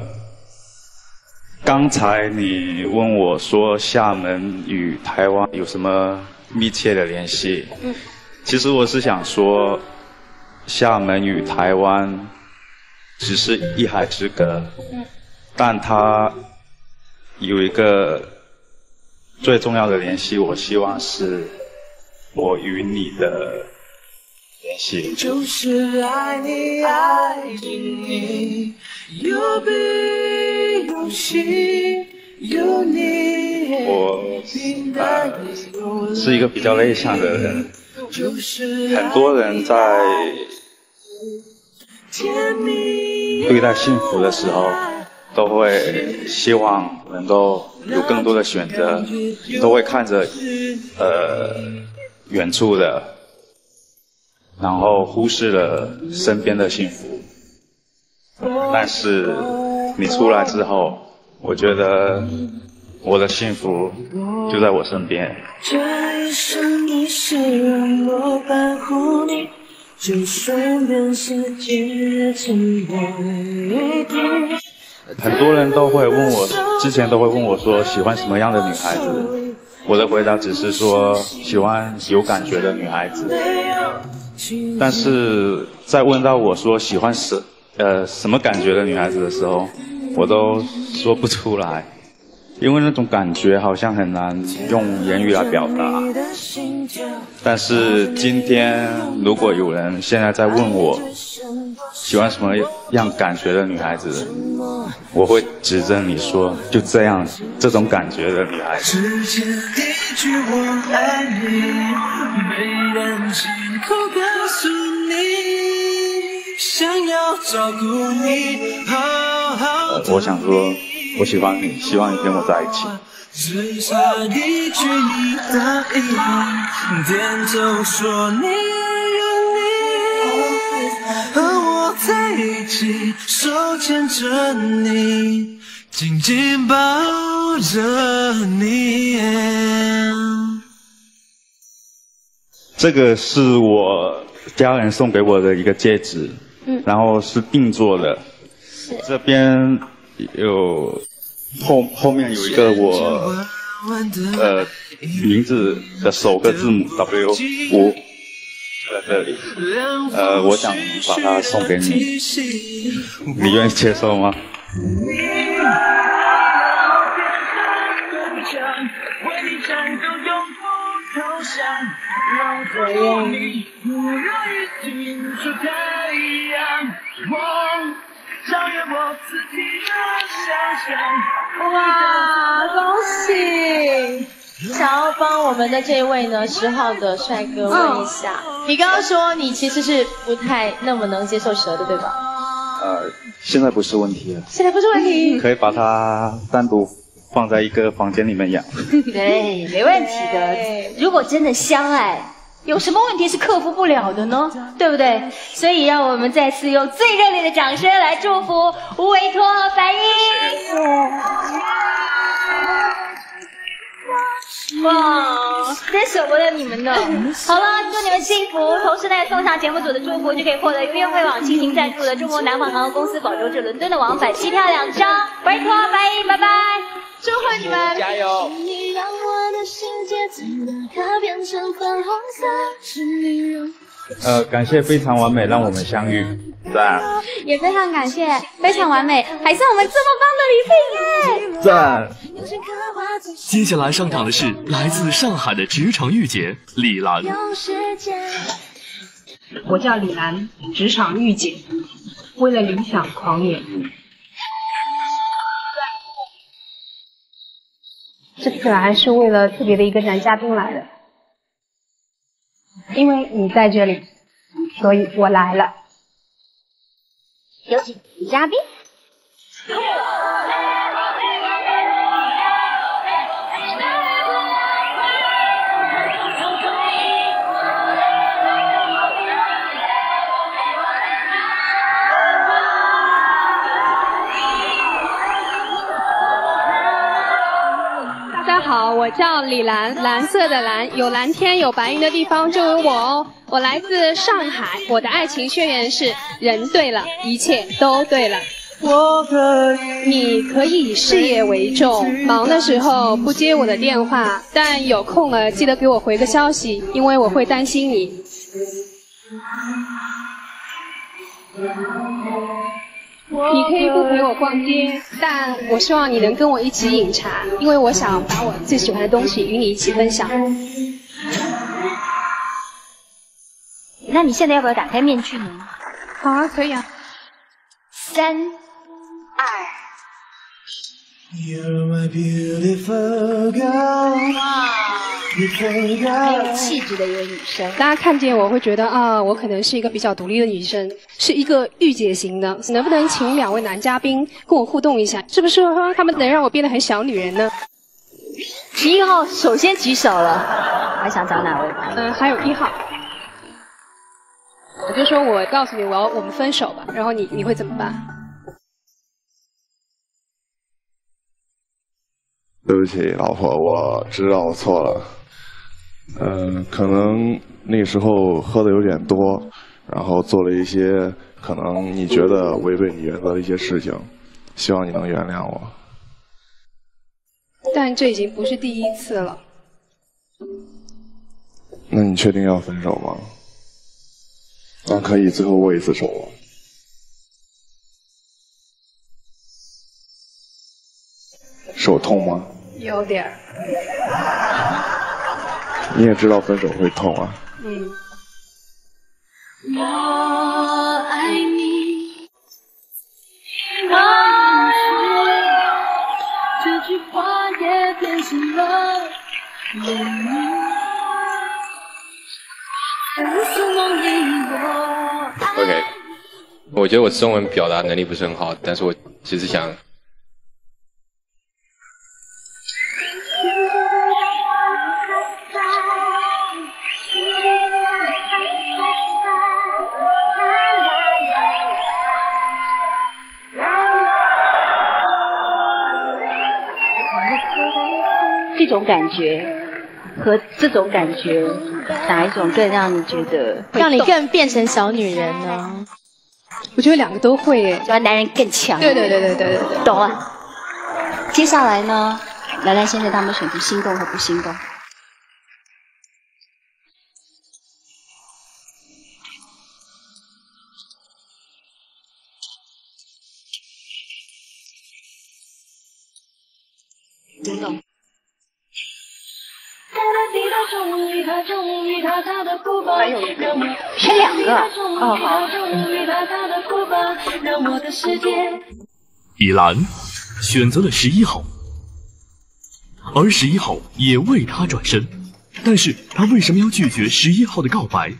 刚才你问我说厦门与台湾有什么密切的联系？嗯，其实我是想说，厦门与台湾只是一海之隔，嗯，但它有一个最重要的联系，我希望是我与你的联系。就是爱你，爱你，有悲有喜，有你。我呃是一个比较内向的人，很多人在对待幸福的时候，都会希望能够有更多的选择，都会看着呃远处的，然后忽视了身边的幸福。但是你出来之后，我觉得我的幸福就在我身边。这一生一世让我保护你，就算全世界成为敌。很多人都会问我，之前都会问我说喜欢什么样的女孩子，我的回答只是说喜欢有感觉的女孩子。但是在问到我说喜欢什呃什么感觉的女孩子的时候，我都说不出来，因为那种感觉好像很难用言语来表达。但是今天如果有人现在在问我喜欢什么样感觉的女孩子，我会指着你说就这样这种感觉的女孩子。一句我爱你，没人亲口告诉你，想要照顾你，好好呃我想说，我喜欢你，希望你跟我在一起。只差一句你答应，点头说你，和我在一起，手牵着你，紧紧抱着你。这个是我家人送给我的一个戒指，嗯。然后是定做的，这边有后后面有一个我呃名字的首个字母 W 五在这里，呃，我想把它送给你，你愿意接受吗？为你战斗，永不投降。让我有你，不愿意停住太阳。我超越我自己的想象。哇，恭喜！想要帮我们的这位呢，十号的帅哥问一下，你刚刚说你其实是不太那么能接受蛇的，对吧？呃，现在不是问题了，现在不是问题。可以把它单独放在一个房间里面养。对，没问题的。如果真的相爱，有什么问题是克服不了的呢？对不对？所以让我们再次用最热烈的掌声来祝福吴维托和樊英。哇，真舍不得你们呢。好了，祝你们幸福。同时呢，送上节目组的祝福，就可以获得约会网亲情赞助的中国南方航空公司广州至伦敦的往返机票两张。拜托、拜拜，拜拜，祝贺你们，加油！让我的世界变成粉红色，呃，感谢非常完美让我们相遇，赞也非常感谢，非常完美，还送我们这么棒的礼品耶！赞。接下来上场的是来自上海的职场御姐李兰。我叫李兰，职场御姐，为了理想狂野。这次来是为了特别的一个男嘉宾来的，因为你在这里，所以我来了。有请嘉宾。我叫李兰，蓝色的蓝，有蓝天有白云的地方就有我哦。我来自上海，我的爱情宣言是：人对了，一切都对了。我可以，你可以以事业为重，忙的时候不接我的电话，但有空了记得给我回个消息，因为我会担心你。你可以不陪我逛街，但我希望你能跟我一起饮茶，因为我想把我最喜欢的东西与你一起分享。那你现在要不要打开面具呢？好啊，可以啊。三二，You're my beautiful girl. 很有气质的一位女生。大家看见我会觉得啊，我可能是一个比较独立的女生，是一个御姐型的。能不能请两位男嘉宾跟我互动一下？是不是说他们能让我变得很小女人呢？十一号首先举手了，还想找哪位？嗯，还有一号。我就说我告诉你，我要我们分手吧，然后你你会怎么办？对不起，老婆，我知道我错了。嗯、可能那时候喝的有点多，然后做了一些可能你觉得违背你原则的一些事情，希望你能原谅我。但这已经不是第一次了。那你确定要分手吗？那可以最后握一次手吗？手痛吗？有点儿。你也知道分手会痛啊。嗯。我爱你，我爱你，这句话也变成了言语。在似梦里，我 OK，我觉得我中文表达能力不是很好，但是我其实想种感觉和这种感觉，哪一种更让你觉得让你更变成小女人呢？我觉得两个都会耶，就要男人更强。对对对对对对对，懂了。接下来呢，兰兰先生他们选择心动和不心动。还有一个，选两个。哦，好。以兰选择了十一号，而十一号也为他转身，但是他为什么要拒绝十一号的告白？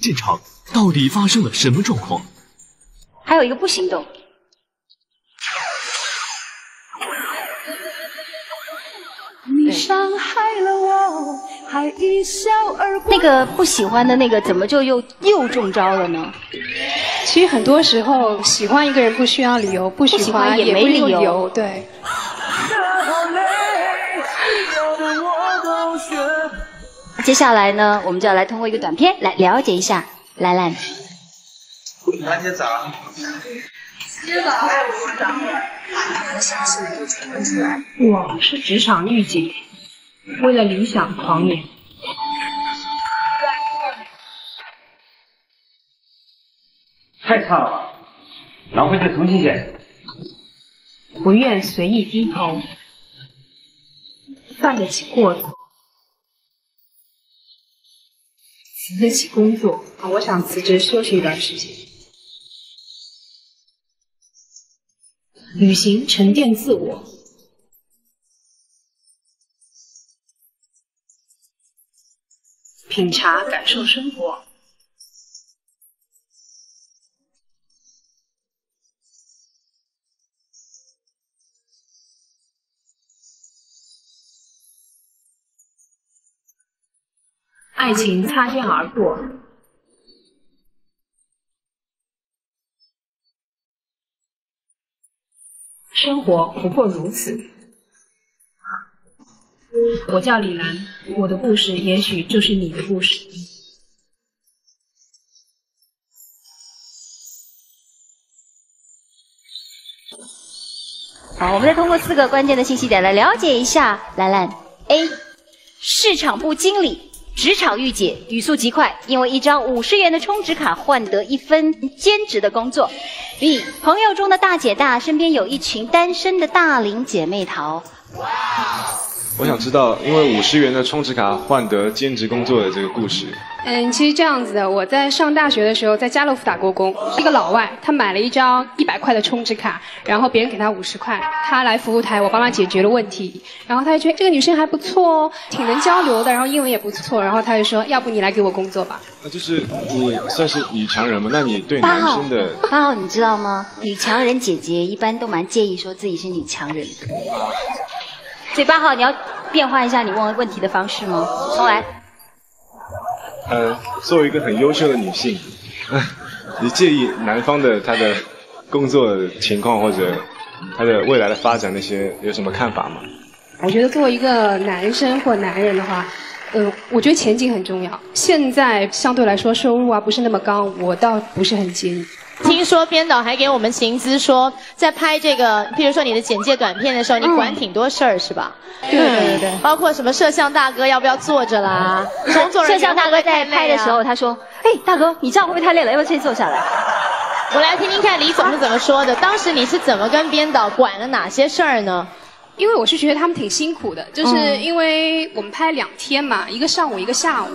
现场到底发生了什么状况？还有一个不行动。你伤害了我，还一笑而过。那个不喜欢的那个，怎么就又又中招了呢？其实很多时候喜欢一个人不需要理由，不喜欢也没理由对。接下来呢，我们就要来通过一个短片来了解一下兰兰。兰姐早。我是职场御姐，为了理想狂野。太差了吧？拿回去重新写。不愿随意低头，犯得起过错，辞得起工作。我想辞职休息一段时间，旅行沉淀自我，品茶感受生活。爱情擦肩而过，生活不过如此。我叫李兰，我的故事也许就是你的故事。好，我们再通过四个关键的信息点来了解一下兰兰。A，市场部经理，职场御姐，语速极快，因为一张五十元的充值卡换得一份兼职的工作。B，朋友中的大姐大，身边有一群单身的大龄姐妹淘。哇我想知道，因为五十元的充值卡换得兼职工作的这个故事。嗯，其实这样子的，我在上大学的时候在家乐福打过工，一个老外，他买了一张一百块的充值卡，然后别人给他五十块，他来服务台，我帮他解决了问题，然后他就觉得这个女生还不错哦，挺能交流的，然后英文也不错，然后他就说，要不你来给我工作吧。那就是你算是女强人吗？那你对男八号生的，八号，你知道吗？女强人姐姐一般都蛮介意说自己是女强人的。所以八号，你要变换一下你问问题的方式吗？重来。呃，作为一个很优秀的女性，你介意男方的他的工作情况或者他的未来的发展那些有什么看法吗？我觉得作为一个男生或男人的话，呃，我觉得前景很重要。现在相对来说收入啊不是那么高，我倒不是很介意。听说编导还给我们情资说，在拍这个，譬如说你的简介短片的时候，你管挺多事儿是吧？对对对对包括什么摄像大哥要不要坐着啦，工作人员摄像大哥在拍的时候，他说：“哎，大哥，你这样会不会太累了？要不要先坐下来我来听听看李总是怎么说的。当时你是怎么跟编导管了哪些事儿呢？因为我是觉得他们挺辛苦的，就是嗯因为我们拍两天嘛，一个上午一个下午。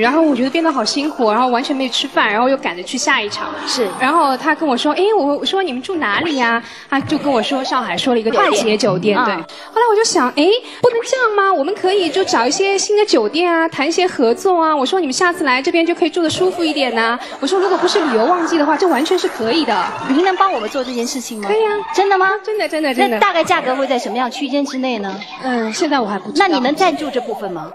然后我觉得变得好辛苦，然后完全没吃饭，然后又赶着去下一场。是。然后他跟我说：“哎，我我说你们住哪里呀、他就跟我说上海，说了一个快捷酒店。对。嗯后来我就想，哎，不能这样吗？我们可以就找一些新的酒店啊，谈一些合作啊。我说你们下次来这边就可以住的舒服一点呐、我说如果不是旅游旺季的话，这完全是可以的。您能帮我们做这件事情吗？可以啊，真的吗？真的真的真的。那大概价格会在什么样区间之内呢？嗯，现在我还不知道。那你能赞助这部分吗？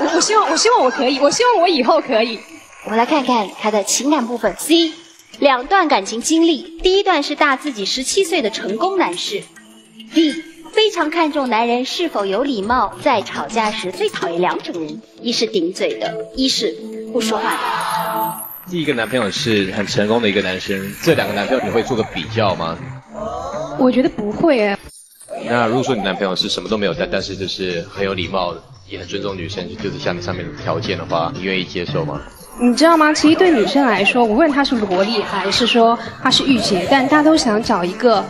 我 我希望我希望我可以，我希望我以后可以。我们来看看他的情感部分。C，两段感情经历，第一段是大自己十七岁的成功男士。D，非常看重男人是否有礼貌，在吵架时最讨厌两种人：一是顶嘴的，一是不说话的。第一个男朋友是很成功的一个男生，这两个男朋友你会做个比较吗？我觉得不会诶。那如果说你男朋友是什么都没有，但但是就是很有礼貌，也很尊重女生，就是像你上面的条件的话，你愿意接受吗？你知道吗？其实对女生来说，无论她是萝莉还是说她是御姐，但大家都想找一个，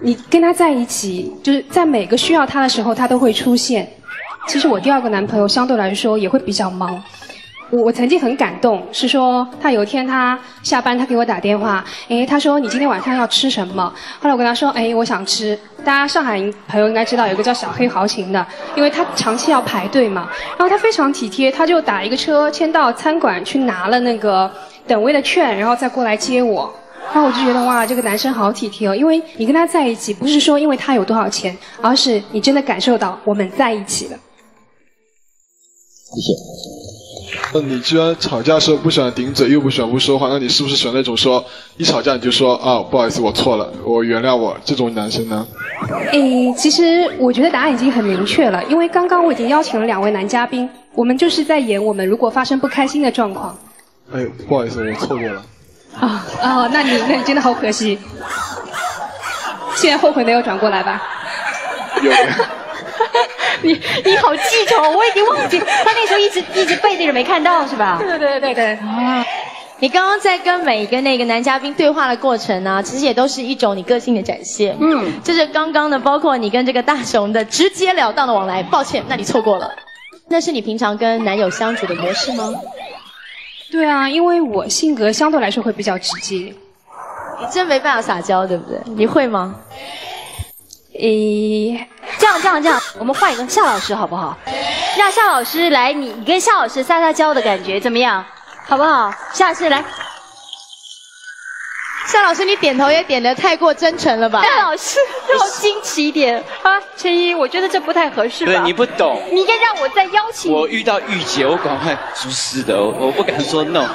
你跟她在一起，就是在每个需要她的时候，她都会出现。其实我第二个男朋友相对来说也会比较忙。我我曾经很感动，是说他有一天他下班，他给我打电话，诶，他说你今天晚上要吃什么？后来我跟他说，诶，我想吃。大家上海朋友应该知道有个叫小黑豪情的，因为他长期要排队嘛，然后他非常体贴，他就打一个车先到餐馆去拿了那个等位的券，然后再过来接我。然后我就觉得哇，这个男生好体贴哦，因为你跟他在一起，不是说因为他有多少钱，而是你真的感受到我们在一起了。谢谢。那你既然吵架的时候不喜欢顶嘴，又不喜欢不说话，那你是不是喜欢那种说一吵架你就说啊不好意思我错了，我原谅我这种男生呢？诶，其实我觉得答案已经很明确了，因为刚刚我已经邀请了两位男嘉宾，我们就是在演我们如果发生不开心的状况。哎，不好意思我错过了。啊哦，那你那你真的好可惜，现在后悔没有转过来吧？有的。你你好记仇，我已经忘记他那时候一直一直背对着没看到是吧？对对对对对。啊，你刚刚在跟每一个那个男嘉宾对话的过程呢、其实也都是一种你个性的展现。嗯，就是刚刚的，包括你跟这个大雄的直截了当的往来。抱歉，那你错过了。那是你平常跟男友相处的模式吗？对啊，因为我性格相对来说会比较直接。你真没办法撒娇，对不对？你会吗？诶，这样这样这样，我们换一个夏老师好不好？让夏老师来，你你跟夏老师撒撒娇的感觉怎么样？好不好？夏老师来，夏老师，你点头也点的太过真诚了吧？夏老师让我惊奇一点啊！陈一，我觉得这不太合适吧？对你不懂，你应该让我再邀请。我遇到御姐，我赶快出师的，我我不敢说 no。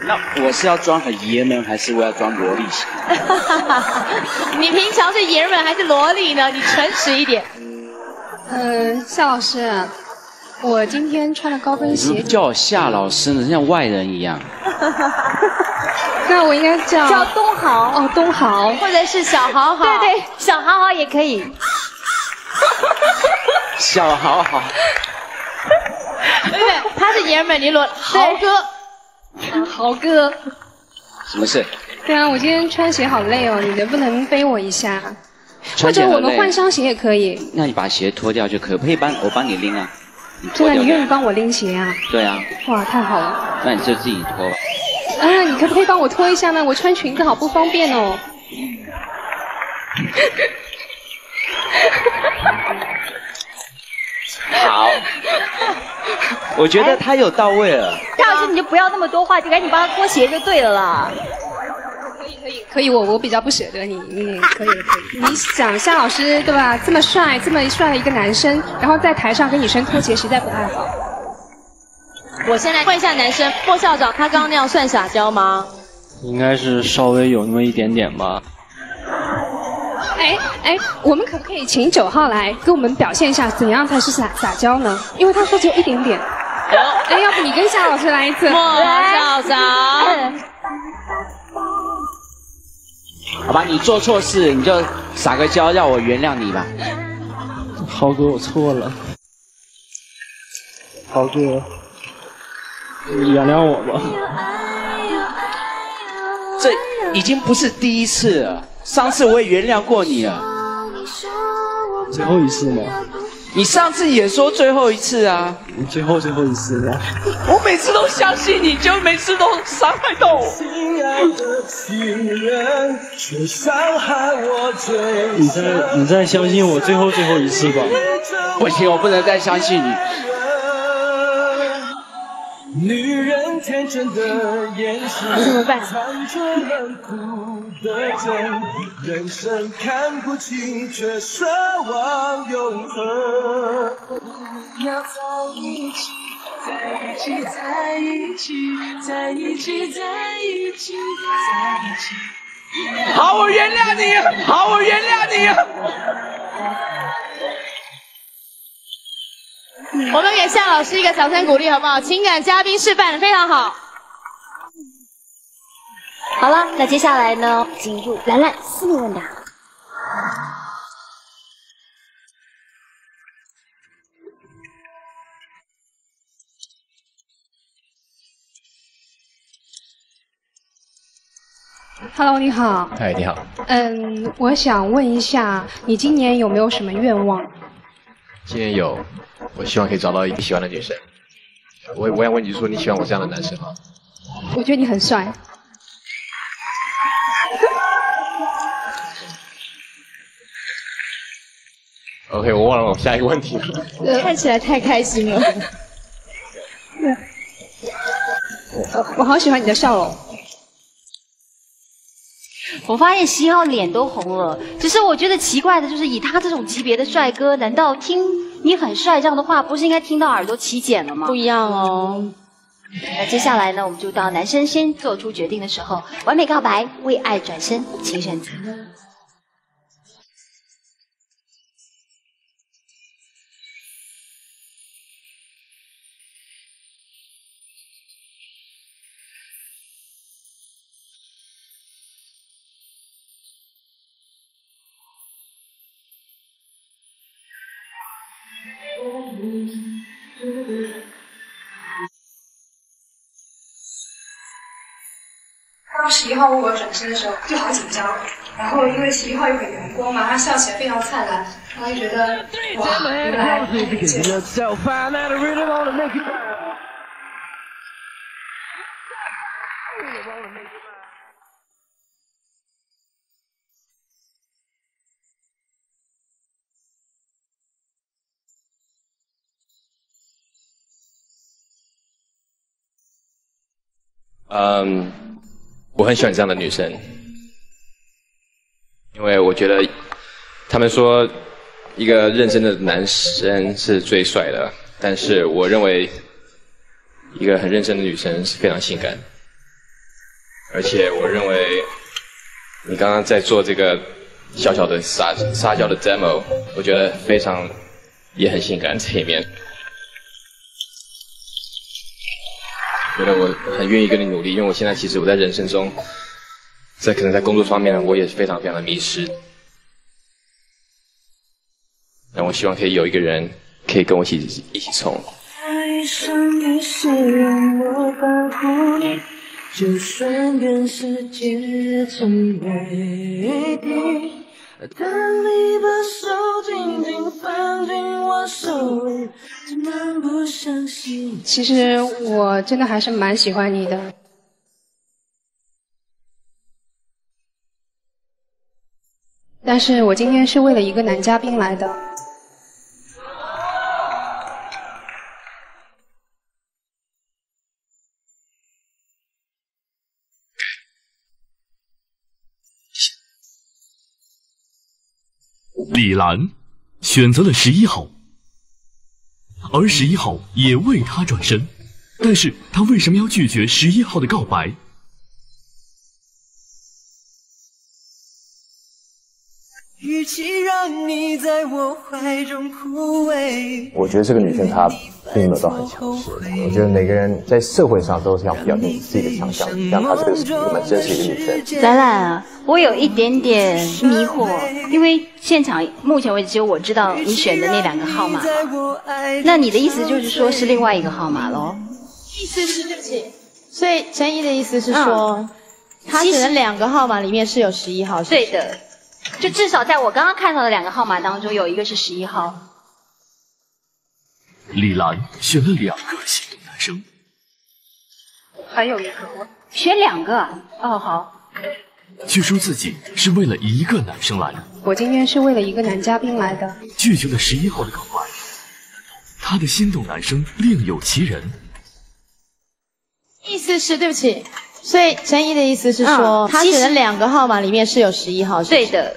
那我是要装很爷们，还是我要装萝莉型？你平常是爷们还是萝莉呢？你诚实一点。嗯，夏老师，我今天穿的高跟鞋，叫我夏老师呢？像外人一样。那我应该叫叫东豪哦，东豪，或者是小豪豪。对对，小豪豪也可以。小豪豪，对 不对？他是爷们，你萝豪哥，豪哥。什么事？对啊，我今天穿鞋好累哦，你能不能背我一下？或者我们换双鞋也可以。那你把鞋脱掉就可以，可以帮我帮你拎啊。你脱真的，你愿意帮我拎鞋啊？对啊，哇，太好了！那你就自己脱吧。啊，你可不可以帮我脱一下呢？我穿裙子好不方便哦。好，我觉得他有到位了。夏老师，你就不要那么多话，就赶紧帮他脱鞋就对了啦。可以，我我比较不舍得你，你可以可以。你想夏老师对吧？这么帅，这么帅的一个男生，然后在台上跟女生脱鞋，实在不太好。我先来问一下男生，莫校长，他刚刚那样算撒娇吗？应该是稍微有那么一点点吧。哎哎，我们可不可以请九号来给我们表现一下，怎样才是撒撒娇呢？因为他说只有一点点。哎，要不你跟夏老师来一次？莫校长。好吧，你做错事你就撒个娇，让我原谅你吧。豪哥，我错了。豪哥，你原谅我吧。这已经不是第一次了，上次我也原谅过你了。最后一次吗？你上次也说最后一次啊。你最后最后一次啊？我每次都相信你，就每次都伤害到我。你再你再相信我最后最后一次吧。不行，我不能再相信你。女人天真的眼神，怎么办藏着冷酷的真，人生看不清，却奢望永恒。要在一起，在一起，在一起，在一起，在一起，在一起。好，我原谅你。好，我原谅你。我们给夏老师一个掌声鼓励，好不好？情感嘉宾示范的非常好。好了，那接下来呢，进入兰兰私密问答。Hello，你好。嗨，你好。嗯，我想问一下，你今年有没有什么愿望？今年有，我希望可以找到一个喜欢的女生。我我想问你说，你喜欢我这样的男生吗？我觉得你很帅。OK，我忘了我下一个问题了。看起来太开心了。我我好喜欢你的笑容。我发现七号脸都红了，只是我觉得奇怪的就是，以他这种级别的帅哥，难道听你很帅这样的话，不是应该听到耳朵起茧了吗？不一样哦。那接下来呢，我们就到男生先做出决定的时候，完美告白，为爱转身，请选择。转身的时候就好紧张，然后因为十一号又很阳光嘛，他笑起来非常灿烂，然后就觉得哇，原来嗯，我很喜欢这样的女生，因为我觉得他们说一个认真的男生是最帅的，但是我认为一个很认真的女生是非常性感，而且我认为你刚刚在做这个小小的撒撒娇的 demo，我觉得非常也很性感这一面。觉得我很愿意跟你努力，因为我现在其实我在人生中，在可能在工作方面我也是非常非常的迷失。但我希望可以有一个人可以跟我一起一起冲。就算跟世界成为敌。当你把手紧紧放进我手里，怎么不相信？其实我真的还是蛮喜欢你的。但是我今天是为了一个男嘉宾来的。李兰选择了十一号，而十一号也为她转身，但是她为什么要拒绝十一号的告白？与其让你在我怀中枯萎，我觉得这个女生她并没有到很强势，我觉得每个人在社会上都是要表现自己的强项，像她这个是一个蛮真实一个女生。兰兰啊，我有一点点迷惑，因为现场目前为止只有我知道你选的那两个号码，那你的意思就是说是另外一个号码喽？意思是对不起，所以陈怡的意思是说，他选的两个号码里面是有十一号，是是？对的，就至少在我刚刚看到的两个号码当中，有一个是十一号。李兰选了两个心动男生，还有一个，选两个啊？哦，好。据说自己是为了一个男生来的，我今天是为了一个男嘉宾来的。拒绝了十一号的告白。他的心动男生另有其人，意思是对不起，所以陈怡的意思是说，嗯他选的两个号码里面是有十一号，是不是对的，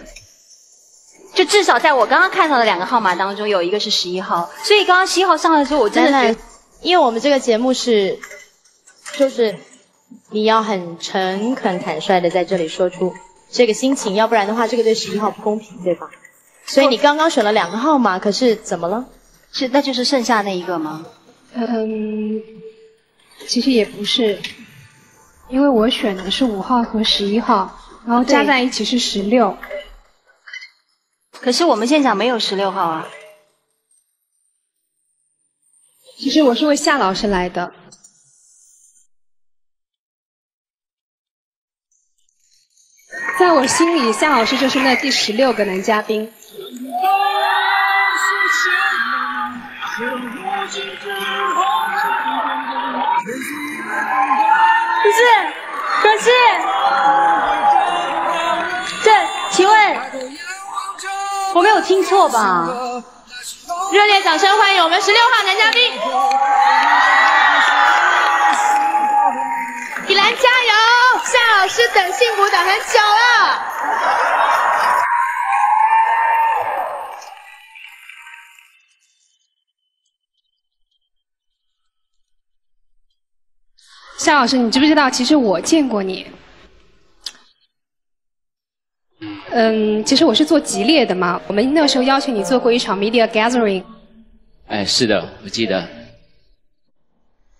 就至少在我刚刚看到的两个号码当中，有一个是十一号，所以刚刚十一号上来的时候，我真的觉得，因为我们这个节目是，就是你要很诚恳坦率的在这里说出这个心情，要不然的话，这个对十一号不公平，对吧？所以你刚刚选了两个号码，可是怎么了？是那就是剩下那一个吗？嗯，其实也不是，因为我选的是五号和十一号，然后加在一起是十六。可是我们现场没有十六号啊。其实我是为夏老师来的。在我心里，夏老师就是那第十六个男嘉宾。不是，可是，这请问我没有听错吧？热烈掌声欢迎我们十六号男嘉宾，李兰加油！夏老师等幸福等很久了。夏老师，你知不知道？其实我见过你。嗯，其实我是做吉列的嘛。我们那个时候邀请你做过一场 media gathering，哎，是的，我记得。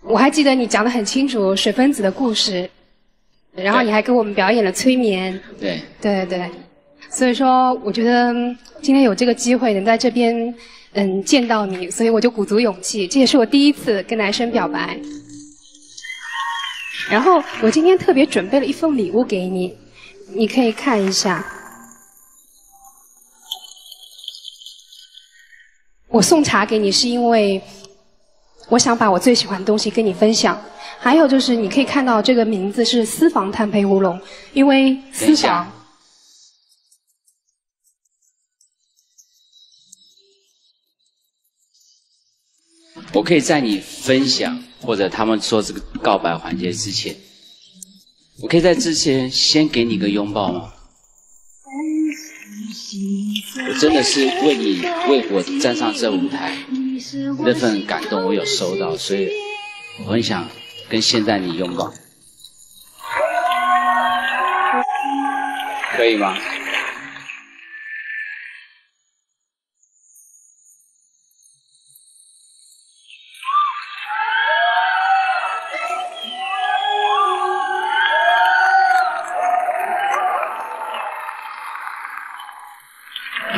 我还记得你讲的很清楚水分子的故事，然后你还给我们表演了催眠。对，对对对，所以说我觉得嗯今天有这个机会能在这边嗯见到你，所以我就鼓足勇气。这也是我第一次跟男生表白。然后我今天特别准备了一份礼物给你，你可以看一下。我送茶给你是因为我想把我最喜欢的东西跟你分享。还有就是你可以看到这个名字是私房炭焙乌龙，因为等私房。我可以在你分享或者他们说这个告白环节之前，我可以在之前先给你个拥抱吗？我真的是为你为我站上这舞台那份感动，我有收到，所以我很想跟现在你拥抱，可以吗？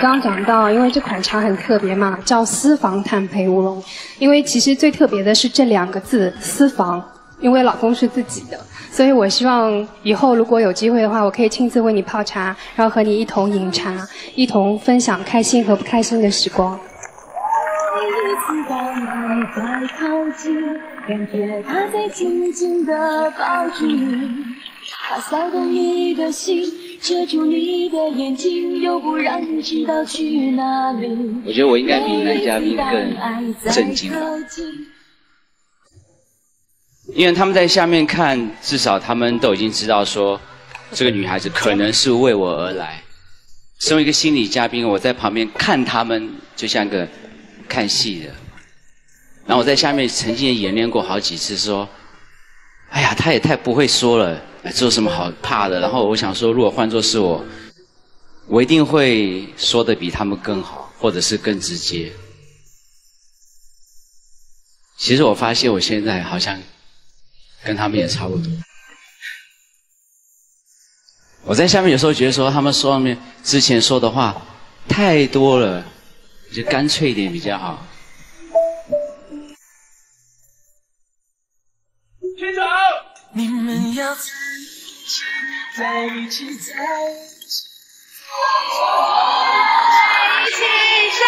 刚刚讲到，因为这款茶很特别嘛，叫私房炭焙乌龙。因为其实最特别的是这两个字“私房”，因为老公是自己的，所以我希望以后如果有机会的话，我可以亲自为你泡茶，然后和你一同饮茶，一同分享开心和不开心的时光。感觉他在紧紧地抱住你，他骚动你的心，遮住你的眼睛，又不让你知道去哪里。我觉得我应该比男嘉宾更震惊吧，因为他们在下面看，至少他们都已经知道说，这个女孩子可能是为我而来。身为一个心理嘉宾，我在旁边看他们，就像个看戏的。然后我在下面曾经也演练过好几次，说：“哎呀，他也太不会说了，哎这有什么好怕的？”然后我想说，如果换作是我，我一定会说的比他们更好，或者是更直接。其实我发现我现在好像跟他们也差不多。我在下面有时候觉得说，他们说上面之前说的话太多了，就干脆一点比较好。队长，你们要在一起，在一起，在一起。在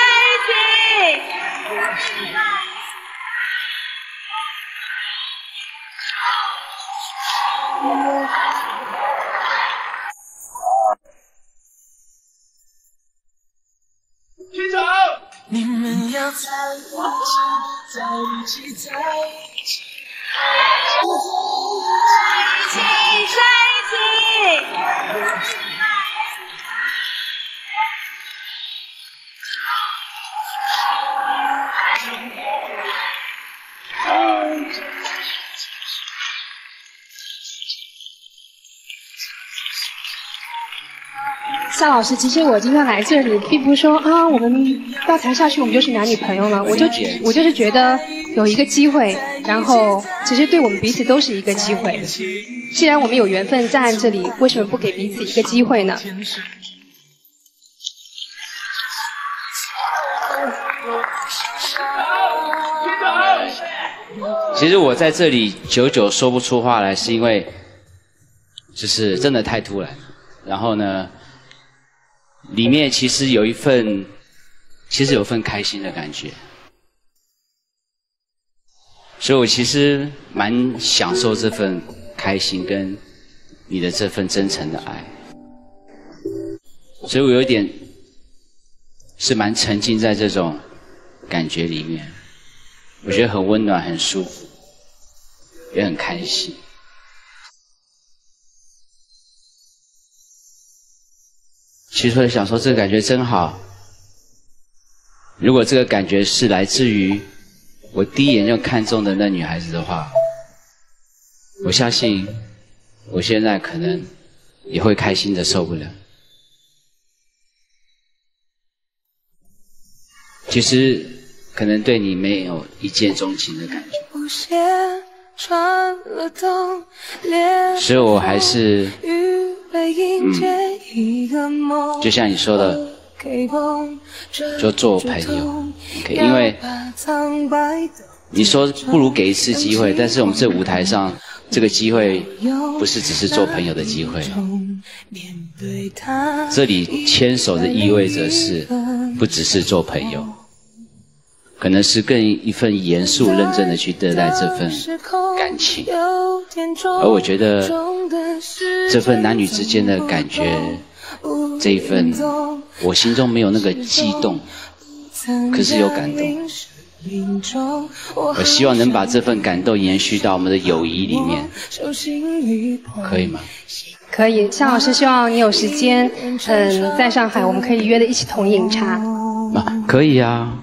一起，队长，你们要在一起，在一起，在一起。老师，其实我今天来这里，并不是说啊，我们到台下去，我们就是男女朋友了。我就我就是觉得有一个机会，然后其实对我们彼此都是一个机会。既然我们有缘分站在这里，为什么不给彼此一个机会呢？其实我在这里久久说不出话来，是因为就是真的太突然。然后呢，里面其实有一份，其实有份开心的感觉，所以我其实蛮享受这份开心跟你的这份真诚的爱，所以我有点是蛮沉浸在这种感觉里面，我觉得很温暖，很舒服，也很开心。其实我想说，这个感觉真好。如果这个感觉是来自于我第一眼就看中的那女孩子的话，我相信我现在可能也会开心的受不了。其实可能对你没有一见钟情的感觉，所以我还是预备迎接一个梦。就像你说的，就做朋友因为你说不如给一次机会，但是我们这舞台上这个机会不是只是做朋友的机会，这里牵手的意味着是不只是做朋友，可能是更一份严肃认真的去对待这份感情。而我觉得这份男女之间的感觉，这一份我心中没有那个悸动，可是有感动。我希望能把这份感动延续到我们的友谊里面，可以吗？可以，向老师希望你有时间，嗯，在上海我们可以约的一起同饮茶。啊，可以啊。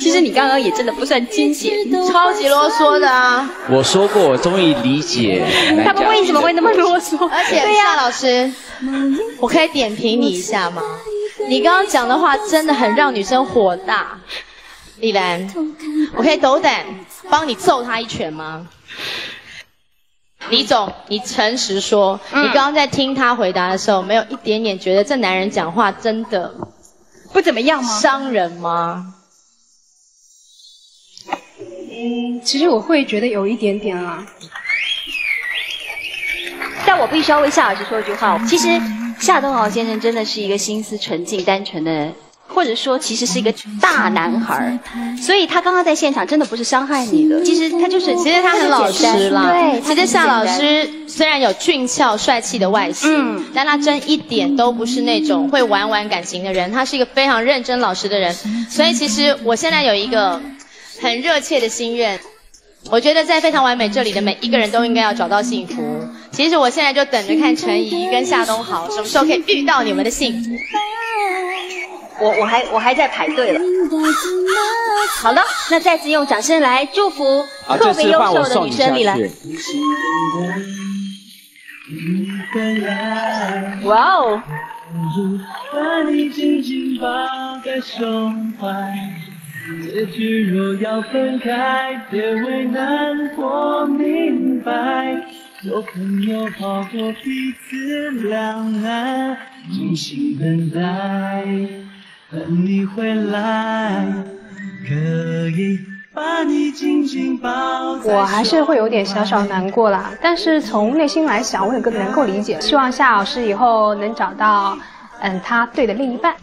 其实你刚刚也真的不算精简，超级啰嗦的啊！我说过，我终于理解他们为什么会那么啰嗦。而且夏老师，我可以点评你一下吗？你刚刚讲的话真的很让女生火大。李兰，我可以斗胆帮你揍他一拳吗？李总，你诚实说，你刚刚在听他回答的时候，没有一点点觉得这男人讲话真的不怎么样吗？伤人吗？嗯，其实我会觉得有一点点啊。但我必须要为夏老师说一句话，其实夏东豪先生真的是一个心思纯净、单纯的人。或者说，其实是一个大男孩所以他刚刚在现场真的不是伤害你的，其实他就是，其实他很老实啦。对，其实夏老师虽然有俊俏帅气的外形，但他真一点都不是那种会玩玩感情的人，他是一个非常认真老实的人。所以其实我现在有一个很热切的心愿，我觉得在非常完美这里的每一个人都应该要找到幸福。其实我现在就等着看陈怡跟夏东豪什么时候可以遇到你们的幸福。我我还我还在排队了。好了，那再次用掌声来祝福特别优秀的女生李兰。哇哦！也许若要分开，别为难或明白做朋友好过彼此两难，静心等待。等你回来，可以把你紧紧抱我还是会有点小小难过啦，但是从内心来想，我也更能够理解。希望夏老师以后能找到，嗯，他对的另一半。